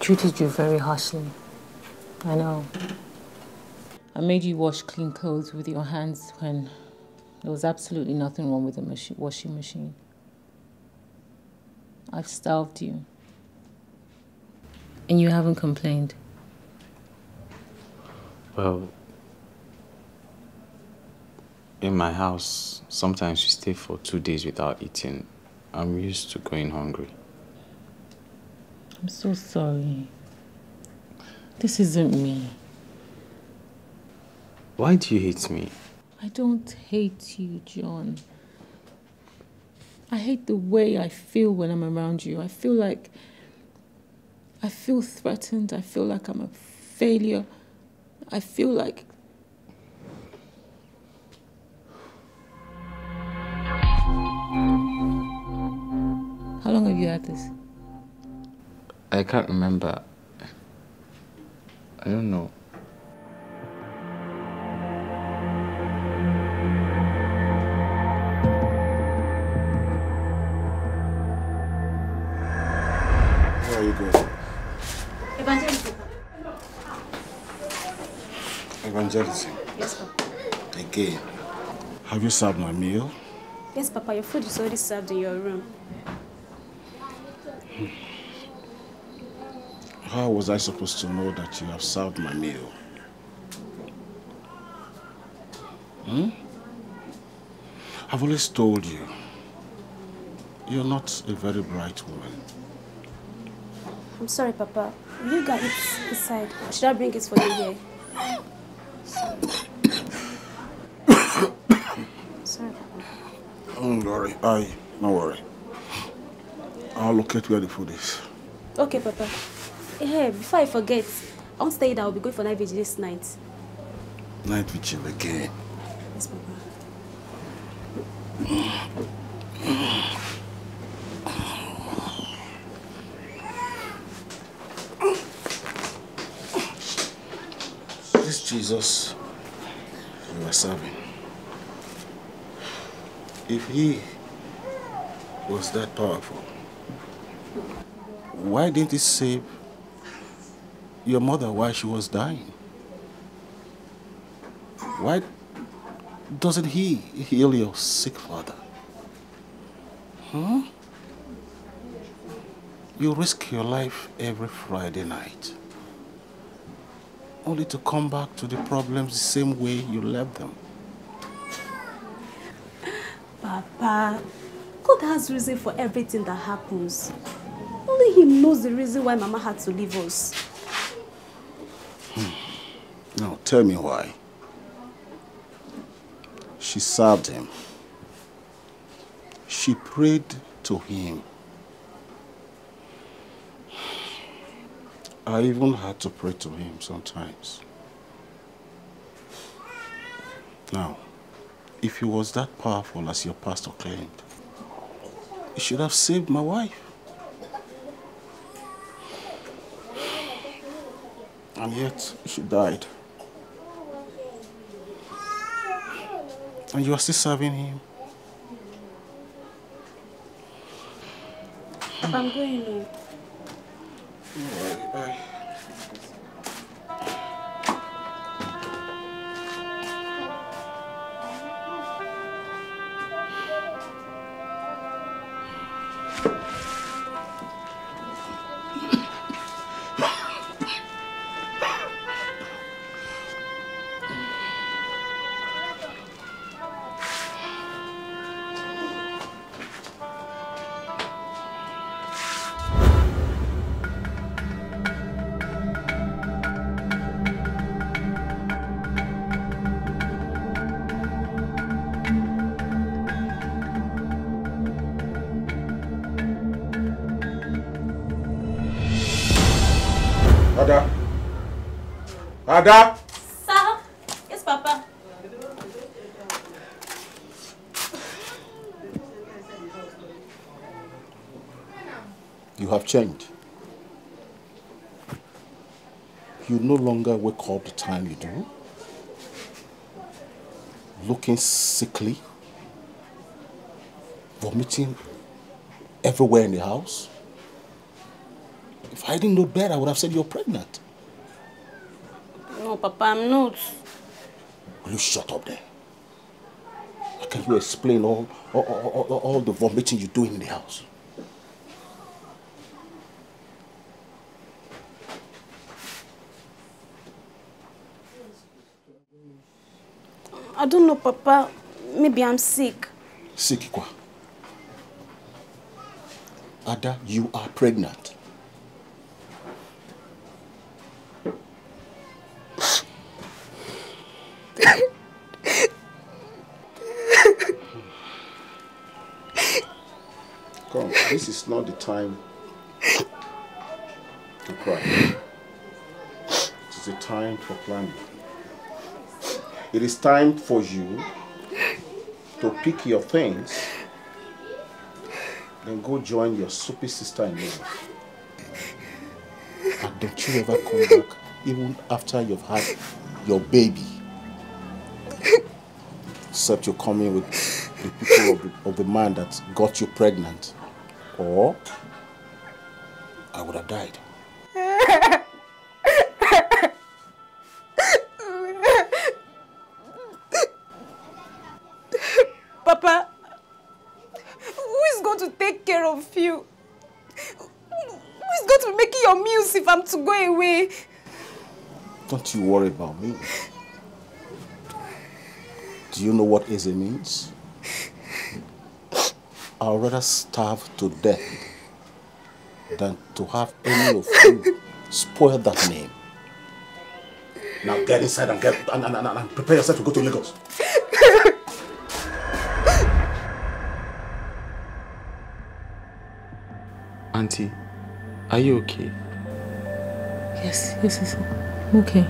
Treated you very harshly. I know. I made you wash clean clothes with your hands when there was absolutely nothing wrong with the machi- washing machine. I've starved you. And you haven't complained. Well, in my house, sometimes you stay for two days without eating. I'm used to going hungry. I'm so sorry. This isn't me. Why do you hate me? I don't hate you, John. I hate the way I feel when I'm around you. I feel like. I feel threatened. I feel like I'm a failure. I feel like. How long have you had this? I can't remember. I don't know. Where are you going? Evangelism. Evangelism. Yes, Papa. Again. Have you served my meal? Yes, Papa, your food is already served in your room. How was I supposed to know that you have served my meal? Hmm? I've always told you, you're not a very bright woman. I'm sorry, Papa. You got it inside. Should I bring it for you here? sorry, Papa. Don't worry. I, don't worry. I'll locate where the food is. Okay, Papa. Hey, before I forget, I want to tell you that I'll be going for night vigil this night. Night vigil again. Yes, Papa. This Jesus you are serving, if he was that powerful, why didn't he save your mother while she was dying? Why doesn't he heal your sick father? Huh? You risk your life every Friday night only to come back to the problems the same way you left them. Papa, God has reason for everything that happens. Only Him knows the reason why Mama had to leave us. Now, tell me why. She served him. She prayed to him. I even had to pray to him sometimes. Now, if he was that powerful as your pastor claimed, he should have saved my wife. And yet, she died. And you are still serving him. I'm going now. Bye. Ada. Sir? Yes, Papa. You have changed. You no longer wake up the time you do. Looking sickly. vomiting everywhere in the house? If I didn't know better, I would have said you're pregnant. No, Papa, I'm not. Will you shut up there? How can you explain all, all, all, all, the vomiting you do in the house? I don't know, Papa. Maybe I'm sick. Sick quoi? Ada, you are pregnant. Time to cry. It is a time for planning. It is time for you to pick your things then go join your soupy sister in law. And don't you ever come back even after you've had your baby. Except you're coming with the people of the, of the man that got you pregnant. Or I would have died. Papa, who is going to take care of you? Who is going to be making your meals if I'm to go away? Don't you worry about me. Do you know what Eze means? I'd rather starve to death than to have any of you spoil that name. Now get inside and get and, and, and, and prepare yourself to go to Lagos. Auntie, are you okay? Yes, yes, yes. I'm okay.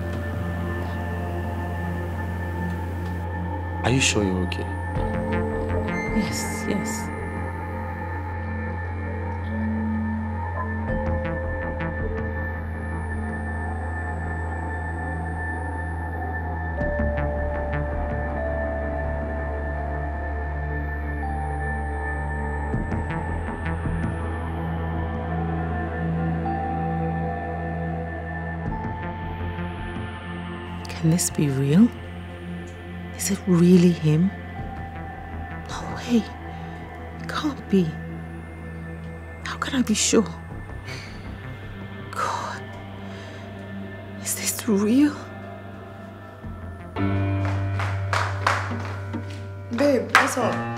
Are you sure you're okay? Yes, yes. This be real? Is it really him? No way. It can't be. How can I be sure? God. Is this real? Babe, what's up?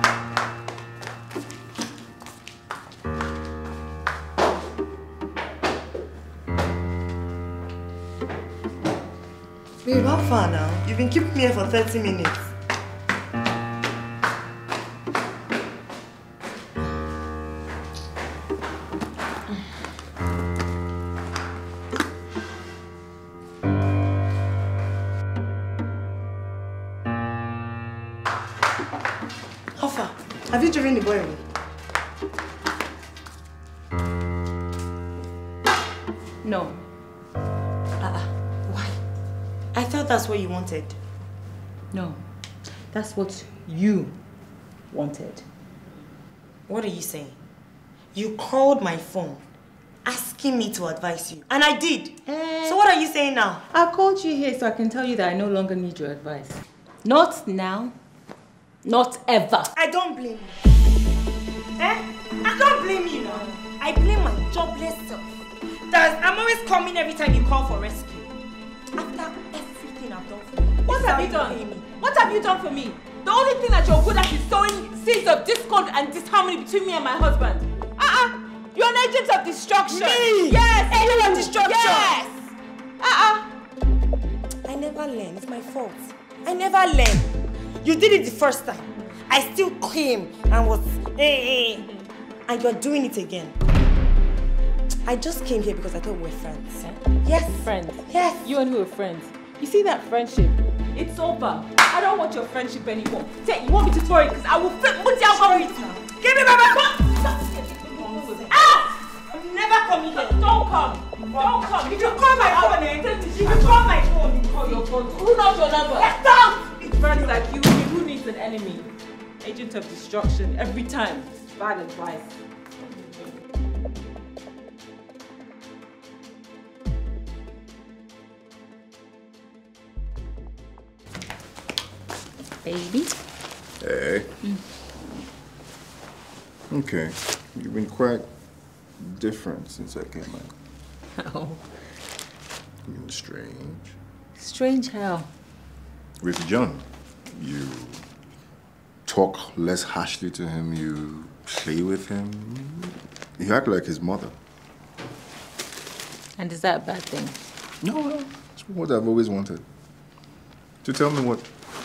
Far now? You've been keeping me here for 30 minutes. That's what you wanted. What are you saying? You called my phone asking me to advise you. And I did. So what are you saying now? I called you here so I can tell you that I no longer need your advice. Not now. Not ever. I don't blame you. Eh? I don't blame you now. I blame my jobless self. That I'm always coming every time you call for rescue. After everything I've done for you. What have you done? What have you done for me? The only thing that you're good at is sowing seeds of discord and disharmony between me and my husband. Uh-uh. You're an agent of destruction. Me? Yes. Agent of destruction? Yes. Uh-uh. I never learned. It's my fault. I never learned. You did it the first time. I still came and was eh, eh. And you're doing it again. I just came here because I thought we were friends. Yes. Friends. Yes. You and who are friends. You see that friendship? It's over. I don't want your friendship anymore. Say, you want me to throw it? Because I will flip you out it. Give me my back. Ah! I'm never coming here. Don't come. Don't come. If you call my phone? If you call my phone, you call your phone. Who knows your number? Stop! Friends like you, who needs an enemy? Agent of destruction every time. Bad advice. Baby. Hey. Okay. You've been quite different since I came out. Oh, You've been strange. strange how. With John, you talk less harshly to him, you play with him. You act like his mother. And is that a bad thing? No, no. It's what I've always wanted. To tell me what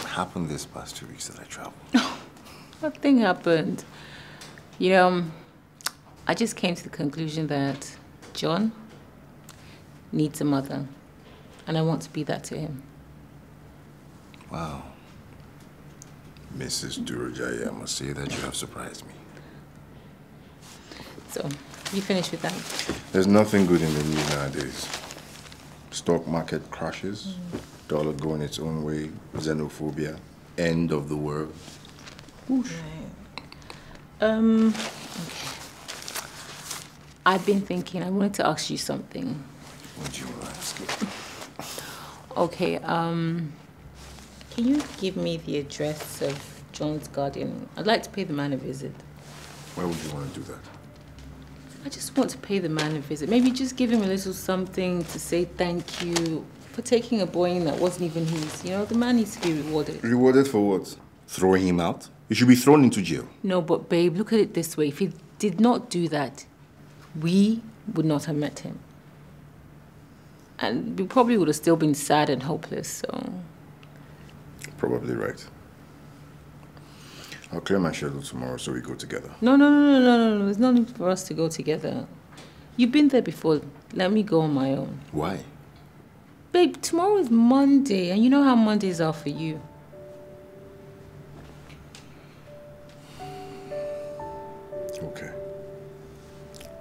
happened this past two weeks that I traveled. Nothing happened. You know, I just came to the conclusion that John needs a mother. And I want to be that to him. Wow. Mrs. Durajaya, I must say that you have surprised me. So, you finished with that? There's nothing good in the news nowadays. Stock market crashes, mm. Dollar going its own way, xenophobia, end of the world. Whoosh. Um, okay. I've been thinking, I wanted to ask you something. What do you want to ask? Okay, um, can you give me the address of John's Guardian? I'd like to pay the man a visit. Why would you want to do that? I just want to pay the man a visit. Maybe just give him a little something to say thank you for taking a boy in that wasn't even his. You know, the man needs to be rewarded. Rewarded for what? Throwing him out? You should be thrown into jail. No, but babe, look at it this way. If he did not do that, we would not have met him. And we probably would have still been sad and hopeless, so. Probably right. I'll clear my schedule tomorrow so we go together. No, no, no, no, no, no, no. There's no need for us to go together. You've been there before. Let me go on my own. Why? Babe, tomorrow is Monday, and you know how Mondays are for you. Okay.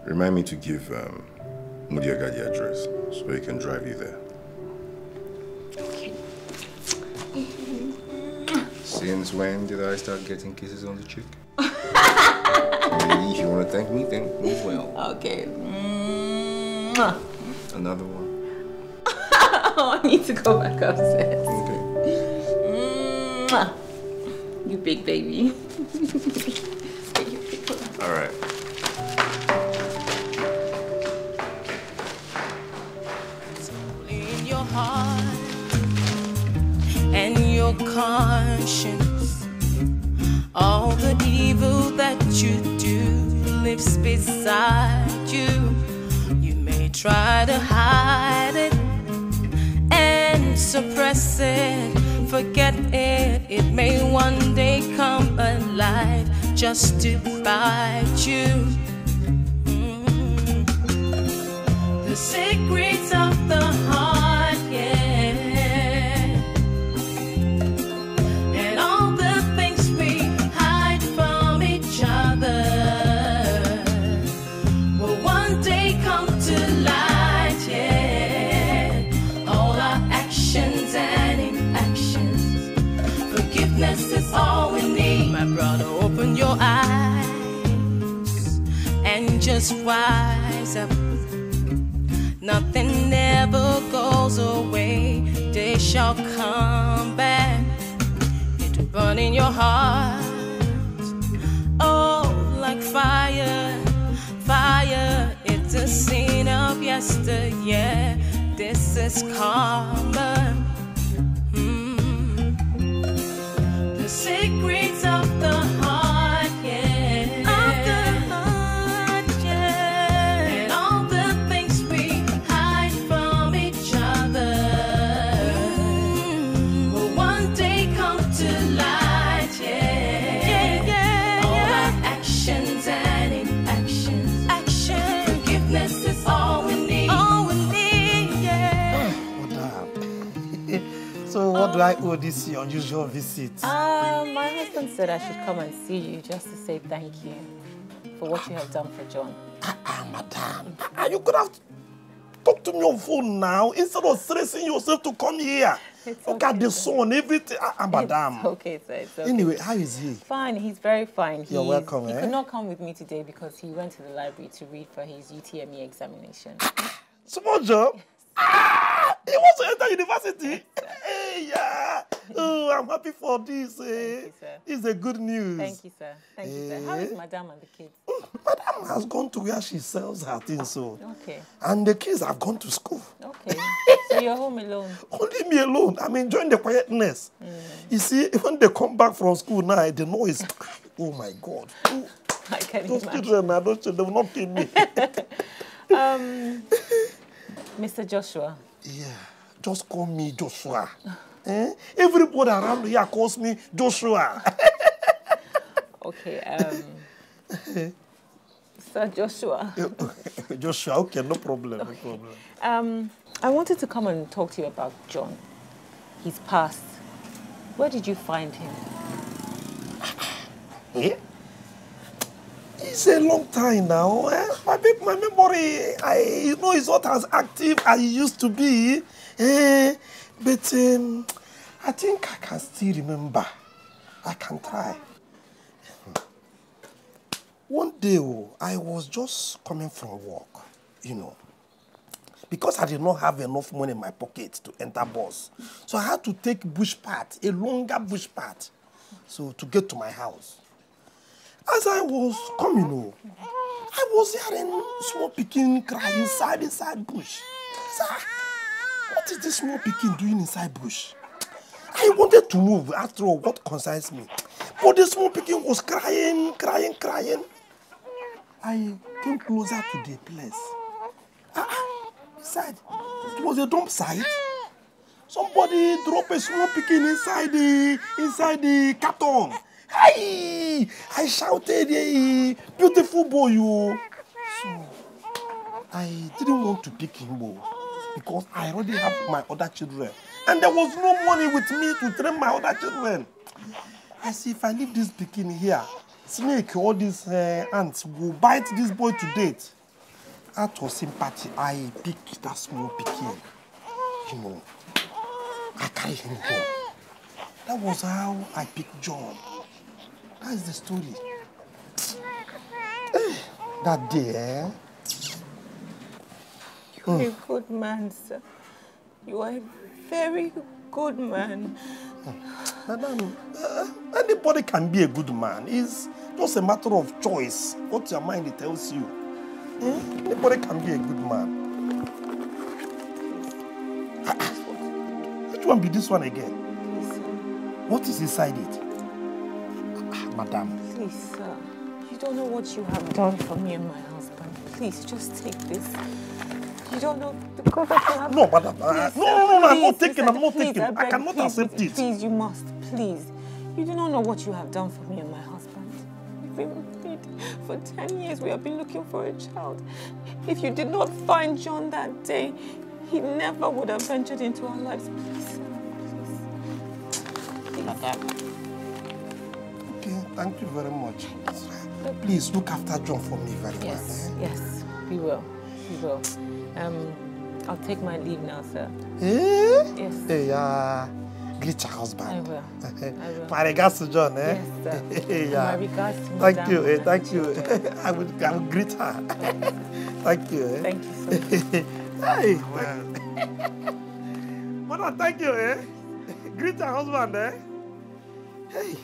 Remind me to give um, Mudiaga the address so he can drive you there. Since when did I start getting kisses on the cheek? If you want to thank me, thank me well. Okay. Mwah. Another one. I need to go back upstairs. Okay. Mwah. You big baby. All right. in your heart and your conscience. All the evil that you do lives beside you. You may try to hide it and suppress it, forget it. It may one day come alive just to bite you. Mm. The secrets of the heart, rise up. Nothing ever goes away. Day shall come back. It will burn in your heart. Oh, like fire, fire. It's a scene of yesteryear. This is karma. Do I owe this unusual visit? Uh, my husband said I should come and see you just to say thank you for what you have done for John. Ah, madam. Ah, you could have talked to me on phone now instead of stressing yourself to come here. It's Look at the sun, everything. Ah, ah, madam. It's okay, sir. It's okay. Anyway, how is he? Fine, he's very fine. You're He's- welcome, He eh? could not come with me today because he went to the library to read for his UTME examination. Small job. Ah, he wants to enter university. Hey, yeah. Oh, I'm happy for this. Eh. This is a good news. Thank you, sir. Thank you, sir. How is Madame and the kids? Madam has gone to where she sells her things, so. Okay. And the kids have gone to school. Okay. so you're home alone. Only me alone. I'm enjoying the quietness. You see, when they come back from school now, the noise. Oh my God. Oh, I can those imagine. children, those children, they will not kill me. Um, Mr. Joshua. Yeah, just call me Joshua. eh? Everybody around here calls me Joshua. Okay. Um, Sir Joshua. Joshua, okay, no problem, no problem. Um, I wanted to come and talk to you about John. His past. Where did you find him? Eh? It's a long time now. Eh? My, my memory, I you know, it's not as active as it used to be. Eh? But um, I think I can still remember. I can try. One day, oh, I was just coming from work, you know. Because I did not have enough money in my pocket to enter bus. So I had to take bush path, a longer bush path, so to get to my house. As I was coming home, I was hearing small pikin cry inside inside bush. Sir, what is this small pikin doing inside bush? I wanted to move after all, what concerns me. But the small pikin was crying, crying, crying. I came closer to the place. Ah, ah, beside, it was a dump site. Somebody dropped a small pikin inside the inside the carton. Hey! I shouted, hey, beautiful boy, you. So I didn't want to pick him oh, because I already have my other children. And there was no money with me to train my other children. I see if I leave this pikin here, snake, all these uh, ants will bite this boy to death. Out of sympathy, I picked that small pikin. You know, I carry him home. That was how I picked John. That is the story. Eh, that day, eh? You're a good man, sir. You are a very good man. Madam, uh, anybody can be a good man. It's just a matter of choice. What your mind tells you. Eh? Anybody can be a good man. Ah, ah. Which one be this one again? What is inside it? Madam, Please, sir. You don't know what you have done for me and my husband. Please, just take this. You don't know because I can have... No, madam. uh, Please, no, sir, no, no, no, I'm not taking, sir, I'm not please, taking. I beg, cannot please, accept it. Please, you must. Please. You do not know what you have done for me and my husband. We've been married for 10 years. We have been looking for a child. If you did not find John that day, he never would have ventured into our lives. Please, sir, please. Okay, thank you very much. Please look after John for me very Yes, well. yes, we will. We will. Um, I'll take my leave now, sir. Eh? Yes. Hey, uh, greet your husband. I husband. will. I will. My regards to John, eh? Yes, sir. Hey, And yeah. my regards to Thank Madam you, eh? Thank you. I will, I will greet her. thank you, eh? Thank you so much. hey, well. Mother, thank you, eh? Greet your husband, eh? Hey,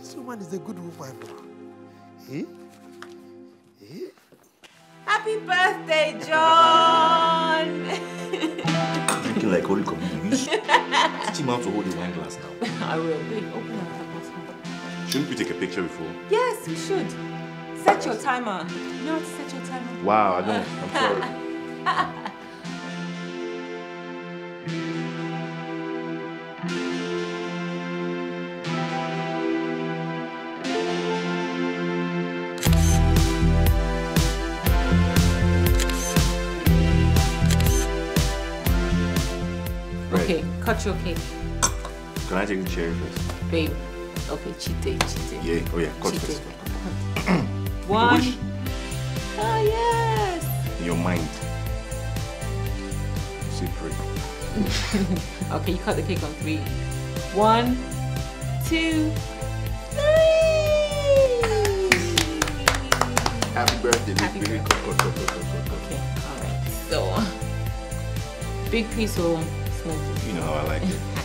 this woman is a good woman. Eh? Eh? Happy birthday, John! Drinking like Holy Communion. You should teach him how to hold the wine glass now. I will. Wait, open up the bottle. Shouldn't we take a picture before? yes, we should. Set your timer. You know how to set your timer? Wow, I don't. I'm sorry. cut your cake, Can I take the cherry first? babe. Okay, cheat day, cheat day. Yeah. Oh yeah. Cut Cheat first. One. Ah, yes. in your mind. You say okay, you cut the cake on three. One, two, three. Happy birthday, Happy baby. birthday. Cut, cut, cut. Okay, alright. So, big piece or You know how I like it.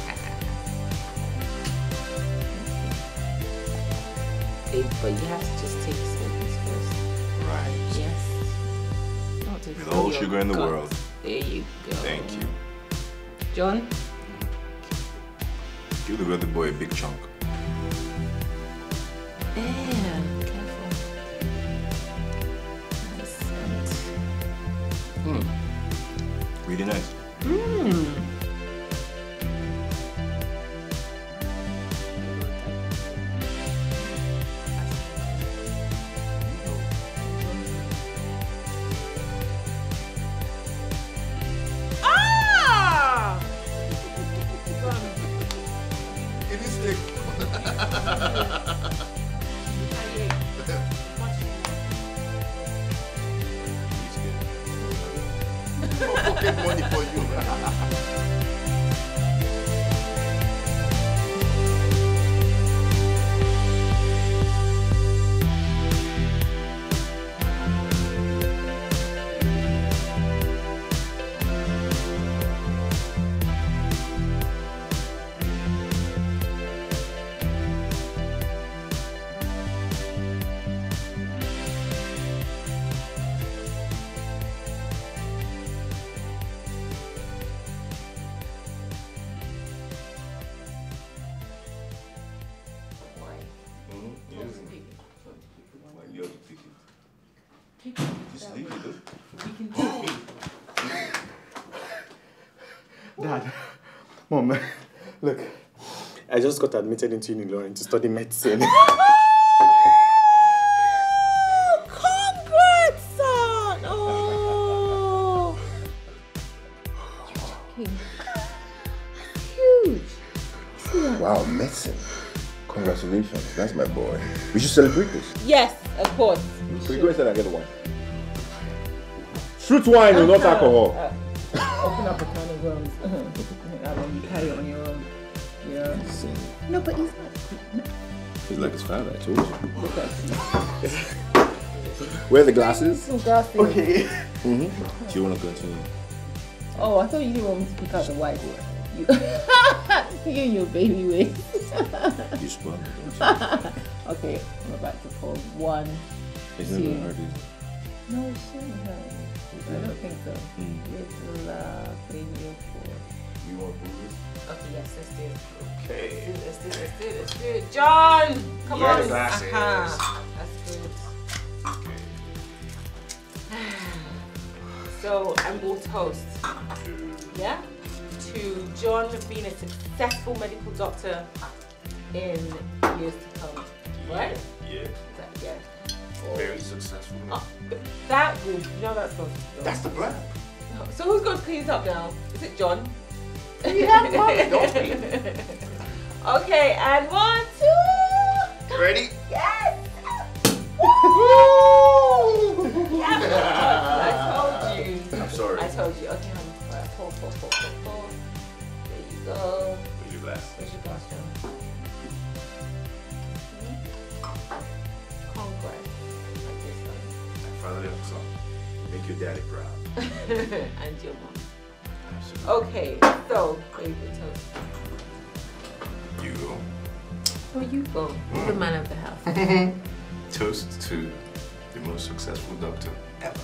But you have to just take piece first. Right. Yes. Not With all sugar in the guts. world. There you go. Thank you. John? Give the brother boy a big chunk. Yeah, careful. Nice and... Hmm. Really nice. Mmm. I just got admitted into Unilorin to study medicine. Congrats, son! Oh! Huge. Wow, medicine. Congratulations. That's my boy. We should celebrate this. Yes, of course. So you go inside and get wine. Fruit wine, no, not alcohol. Open up a can of worms. No, but he's not. He's like his father, I told you. Look at him. Where are the glasses? Some glasses. Okay. Mm-hmm. Do you want to continue? Oh, I thought you didn't want me to pick out the white one. You, you and your baby way. You spoiled me, okay, I'm about to pull one. It's not two. gonna hurt, is? No, it shouldn't hurt. I don't think so. Mm. Little uh, baby four. You want to Okay, yes, let's do it. Okay. Let's do it, let's do it, let's do it. John! Come Yes, on. glasses. Aha. That's good. So, and we'll toast. Yeah? To John being a successful medical doctor in years to come. Right? Yeah. That, yeah. Very successful. Oh, that will, you know that's going to That's the plan. So who's going to clean it up now? Is it John? Yeah, Mommy, don't be. Okay, and one, two. Ready? Yes! Woo! Yes! I told you. I'm sorry. I told you. Okay, honey. All right, pour, pour, pour, pour, pour. There you go. Where's your glass? Where's your glass, John? Hmm? Congrats. Like this, honey. I finally have some. Make your daddy proud. and your mom. Okay, so favorite toast. You go. Oh, you go. You're the man of the house. Toast to the most successful doctor ever.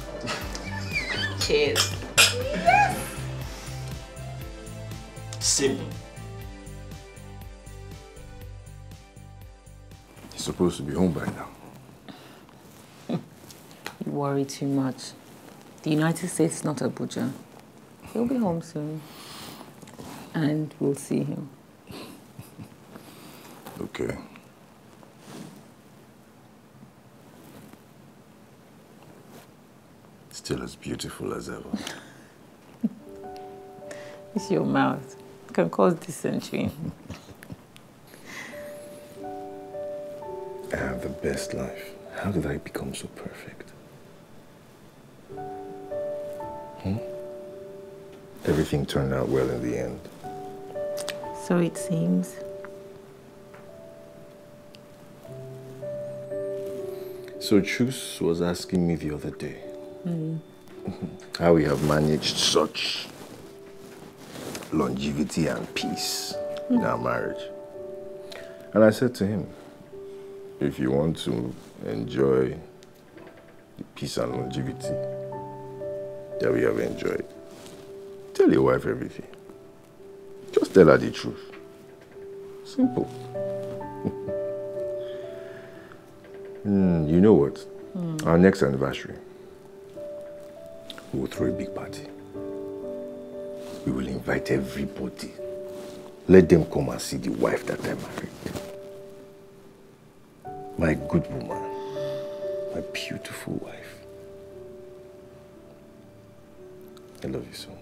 Cheers. Simple. He's supposed to be home by now. You worry too much. The United States is not Abuja. He'll be home soon. And we'll see him. Okay. Still as beautiful as ever. It's your mouth. It can cause dysentery. I have the best life. How did I become so everything turned out well in the end. So it seems. So Chus was asking me the other day Mm. how we have managed such longevity and peace in our marriage. And I said to him, if you want to enjoy the peace and longevity that we have enjoyed, tell your wife everything. Just tell her the truth. Simple. Hmm, you know what? Hmm. Our next anniversary, we will throw a big party. We will invite everybody. Let them come and see the wife that I married. My good woman. My beautiful wife. I love you so much.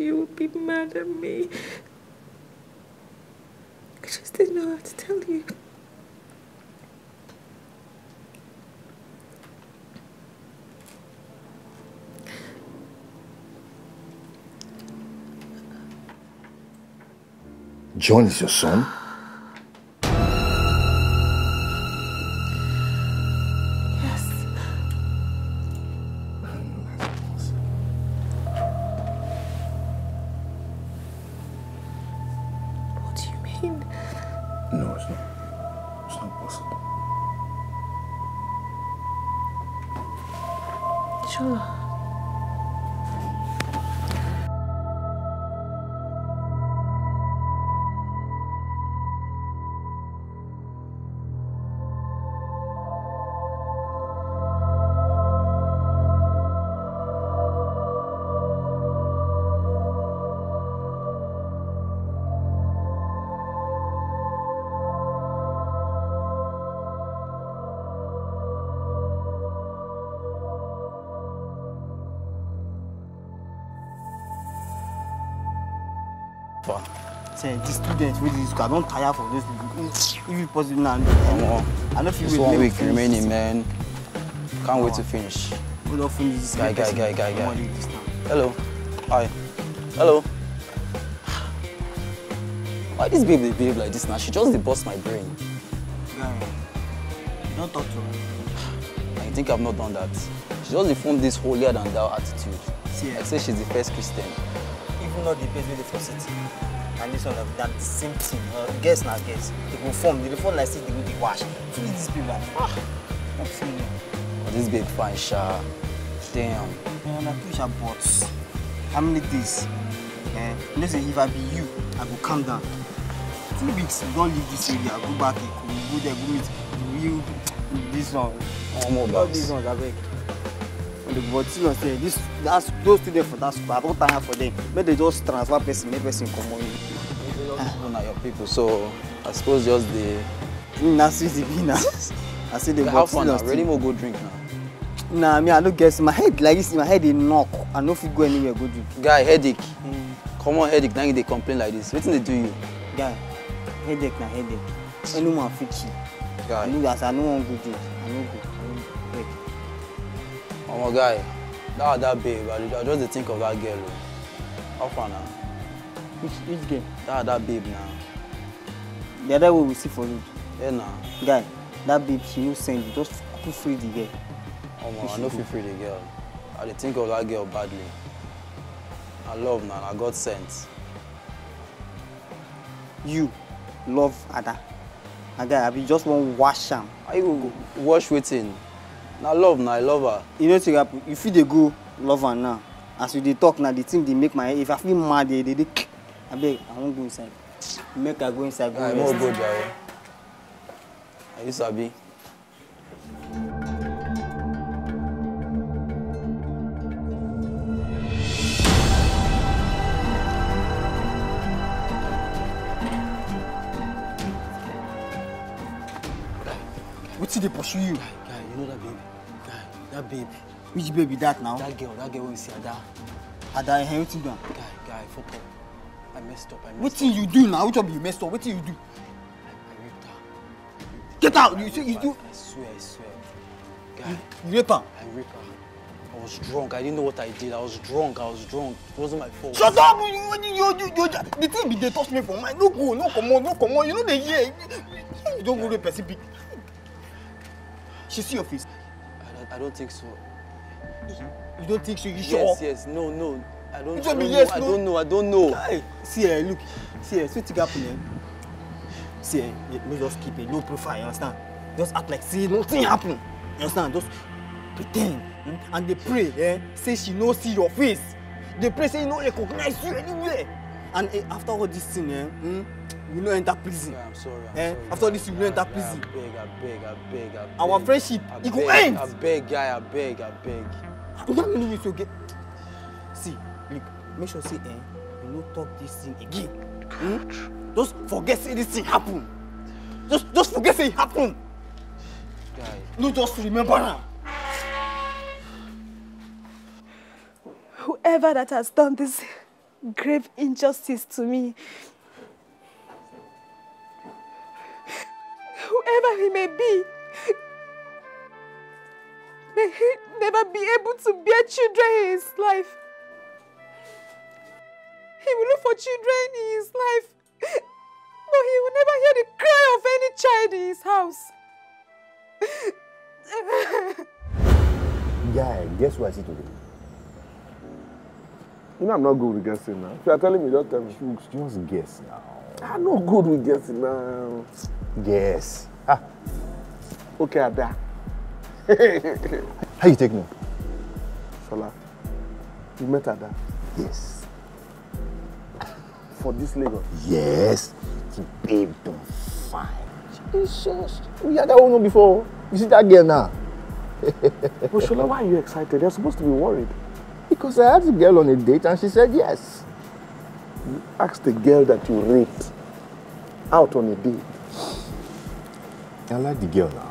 You would be mad at me. I just didn't know how to tell you. John is your son? Say, students dey school, I don tire for this. If if it possible now, I no fit Just wait one week remaining, this. man. Can't wait to finish. We don finish this. Guy, guy, guy, guy, guy. comot leave this town. Hello. Hi. Hello. Why this babe dey behave like this now? She just burst my brain. Guy, you don talk to her. I think I've not done that. She just dey form this holier than thou attitude. See, Like say she's the first Christian. Even though the place wey dey for city and this one na na the same thing. Uh, guess na guess. They go form. They dey form like say they go dey wash finish this like ah no know But this babe fine, sha. Damn. eh na true sha but how many days? Eh you know say if i be you i go calm down. Two weeks you don leave this area. Go back eko you go there go meet the real this one. Omo, all Babs. these ones abeg but still say this that's those students for that school i don tire for them make they just transfer person make person comot. People na your people, so I suppose just the. na sweet e be na i say the How fun now? Ready more go drink now. na me i no get my head like this my head dey knock i no fit go anywhere go drink. Guy, headache. Common headache, now you dey complain like this. Wetin dey do you? guy headache na headache any man fit chill. Guy. i no as i no wan go drink i no go. Omo guy, that that babe, I just dey think of that girl. o. How far now? which which girl. That that babe now. the other way we see for road. Yeah na. guy that babe she no send you just kuku free the girl. Omo, Make I no fit free the girl. I dey think of that girl badly. I love now. I got sent. You love Ada. Guy, I be just wan wash am. How you go wash wetin? Na love na I love her. You know happen? You fit dey go love am now. As you dey talk now, the thing dey make my head. If I feel mad, dey dey dey. Abeg, I wan go inside. Make I go inside go Guy, rest. no go jare. Are you sabi? Wetin dey pursue you? That babe. Which baby that now? That girl, that girl wey you see Ada. Ada, eh, wetin do am? Guy, guy, fuck up. I messed up. I messed Wetin you do now? Which one be you messed up? Wetin you do? I raped her. Get out! You say you do. I swear, I swear. Guy, You rape am? I raped her. I was drunk. I didn't know what I did. I was drunk. I was drunk. It wasn't my fault. Shut up! You, you, you, you, you, the thing be dey touch me for mind. No go, no comot, no comot. You no dey hear. You don go rape person big. She see your face. I don't, I think so. You don't think so? You yes, sure? yes. No, no. I don't, Which I don't yes, know. I no? don't know. I don't know. Hey, see eh, look. See eh, wetin happen eh? See eh, no just keep a low profile, you understand? Just act like say nothing happen. You understand? Just pretend. Hmm? And dey pray eh, say she no see your face. Dey pray say e no recognize you anywhere. And eh, after all this thing eh, hmm, you no enter prison. I'm sorry. I'm eh? sorry. After this you no enter prison. I beg, I beg, I beg, I beg. Our friendship, e go end. I beg, guy. I beg, I beg. How many ways you get? See, look, make sure say eh, you no talk this thing again. Hmm? Just forget say this thing happen. Just just forget say it happen. Guy. No just remember am. Whoever that has done this grave injustice to me, whoever he may be, may he never be able to bear children in his life. He will look for children in his life, but he will never hear the cry of any child in his house. Guy, guess what I see today? You know I'm not good with guessing now. If you are telling me, don't tell me. Just guess now. I'm not good with guessing now. Guess. Okay, Ada. How you take me? Shola, you met Ada Yes. for this Lagos. Yes. The babe don't fine. Jesus. We had that one before. You see that girl now? But Shola, why are you excited? You're supposed to be worried. Because I asked the girl on a date and she said yes. You asked the girl that you raped out on a date. I like the girl now.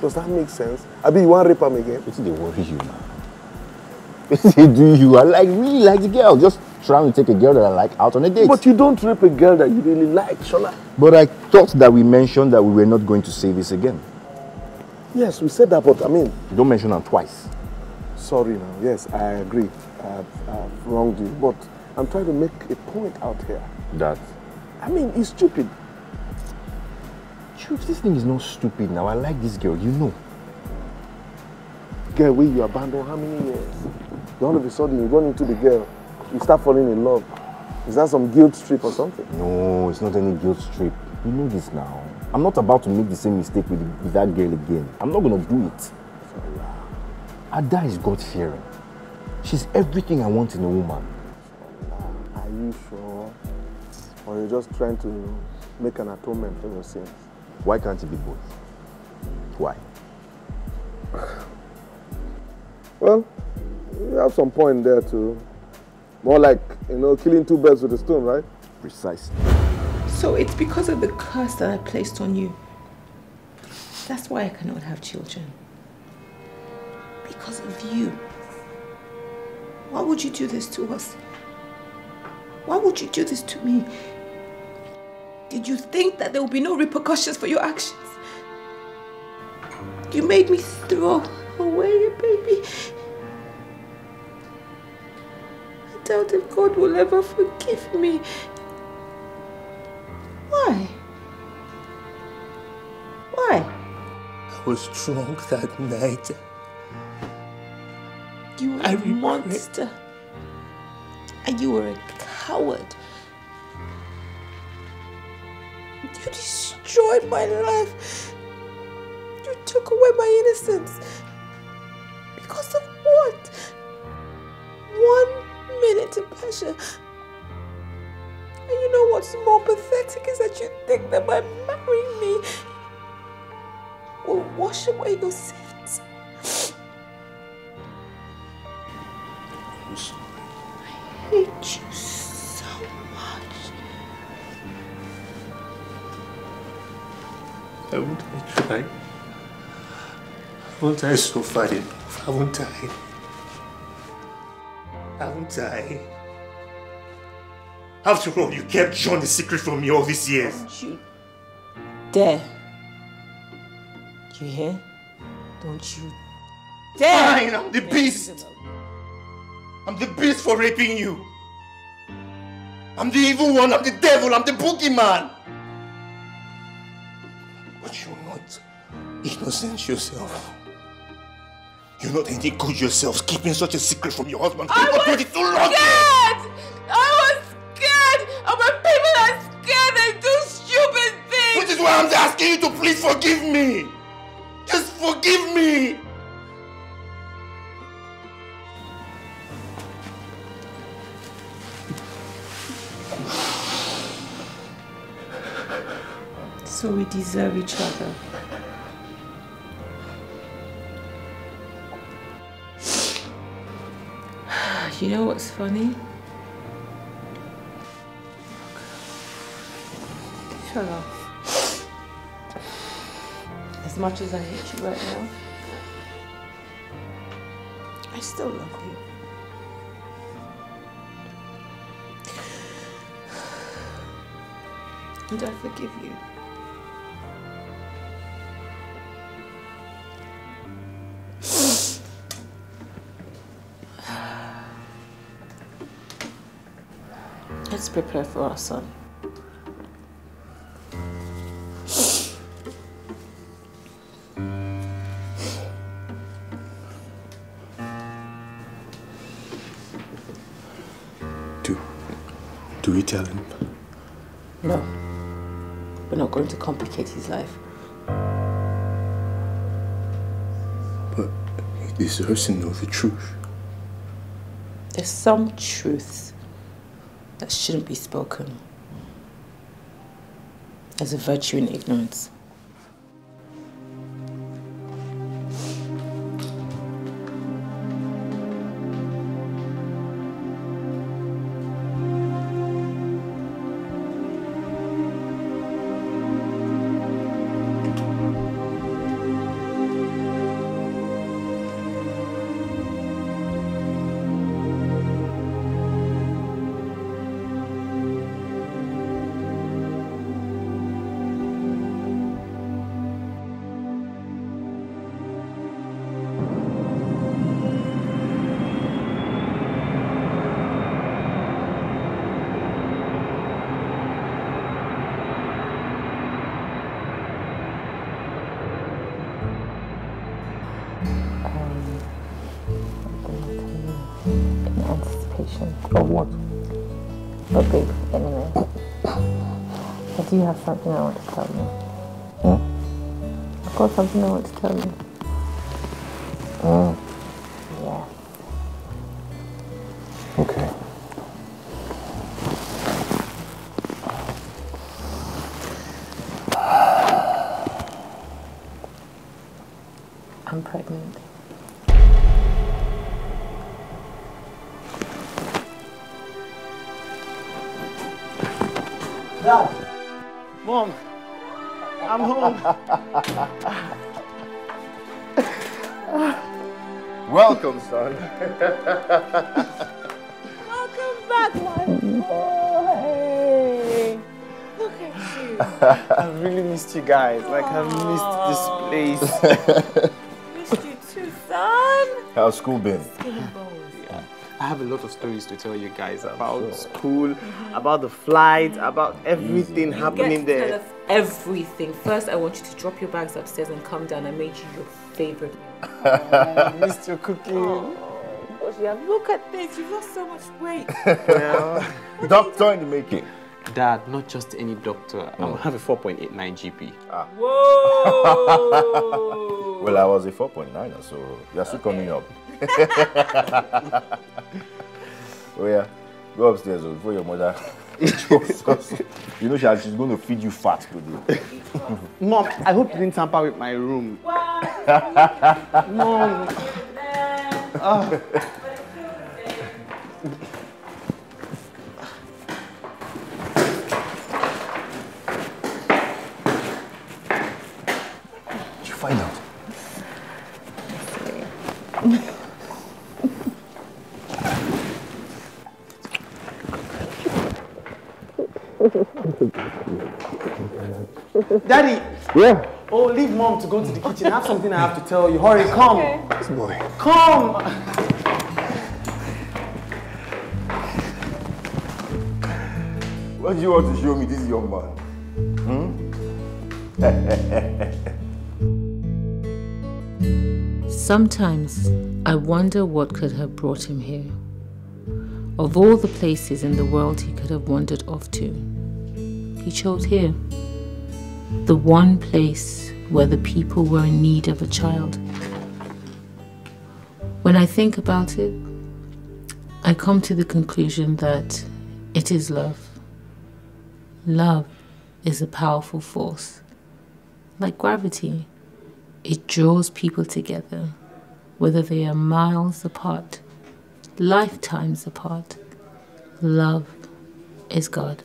Does that make sense? I mean, you want to rape him again? Wetin dey worry you now? Wetin dey do you? I like really like the girl. Just trying to take a girl that I like out on a date. But you don't rape a girl that you really like, Shola. But I thought that we mentioned that we were not going to say this again. Yes, we said that, but I mean, You don't mention them twice. sorry now. Yes, I agree. I've, I've wronged you. But I'm trying to make a point out here. That. I mean, it's stupid. Truth, this thing is not stupid now. I like this girl, you know. Girl, where you abandon how many years? Then all of a sudden you run into the girl, you start falling in love. Is that some guilt trip or something? No, it's not any guilt trip. You know this now. I'm not about to make the same mistake with, with that girl again. I'm not gonna do it. Ada is God fearing. She's everything I want in a woman. Or you're just trying to make an atonement for your sins? Why can't it be both? Why? Well, you have some point there too. More like, you know, killing two birds with a stone, right? Precisely. So it's because of the curse that I placed on you. That's why I cannot have children. Because of you. Why would you do this to us? Why would you do this to me? Did you think that there would be no repercussions for your actions? You made me throw away a baby. I doubt if God will ever forgive me. Why? Why? I was drunk that night. You are a monster. And you were a coward. You destroyed my life. You took away my innocence. Because of what? One minute of pleasure. And you know what's more pathetic is that you think that by marrying me will wash away your sins. Haven't I suffered enough? Haven't I? Haven't I? After all, you kept John a secret from me all these years. Don't you dare. You hear? Don't you dare. Fine, I'm the beast. I'm the beast for raping you. I'm the evil one, I'm the devil, I'm the boogeyman. But you're not innocent yourself. You're not any good yourself, keeping such a secret from your husband for over 22 long years. scared! I was scared! And when people are scared, they do stupid things! Which is why I'm asking you to please forgive me. Just forgive me. So we deserve each other. Do you know what's funny? Shut up. As much as I hate you right now, I still love you. And I forgive you. Let's prepare for our son. Do, do we tell him? No. We're not going to complicate his life. But he deserves to know the truth. There's some truths that shouldn't be spoken. There's a virtue in ignorance. Do have something I want to tell you. Hmm? I've got something I want to tell you. missed this place. Missed you too, son. How's school been? Yeah. I have a lot of stories to tell you guys about school, about the flight, about everything happening Get to there. tell us everything. First, I want you to drop your bags upstairs and come down. I made you your favorite. I missed your cooking. Oh, Gosh, Jia. Look at this. You've lost so much weight. Doctor in the making. Dad, not just any doctor. I'm gonna have a 4.89 GP. Ah. Whoa! Well, I was a 4.9, so you're still coming up. oh, yeah. Go upstairs oh, before your mother. you know, she, she's going to feed you fat today. Mom, I hope you didn't tamper with my room. Mom. Ah. Find out? Daddy! Yeah? Oh, leave mom to go to the kitchen. I have something I have to tell you. Hurry, come. This boy. Come. What do you want to show me this young man? Hmm? Sometimes I wonder what could have brought him here. Of all the places in the world he could have wandered off to, he chose here. The one place where the people were in need of a child. When I think about it, I come to the conclusion that it is love. Love is a powerful force. Like gravity, it draws people together, whether they are miles apart, lifetimes apart. Love is God.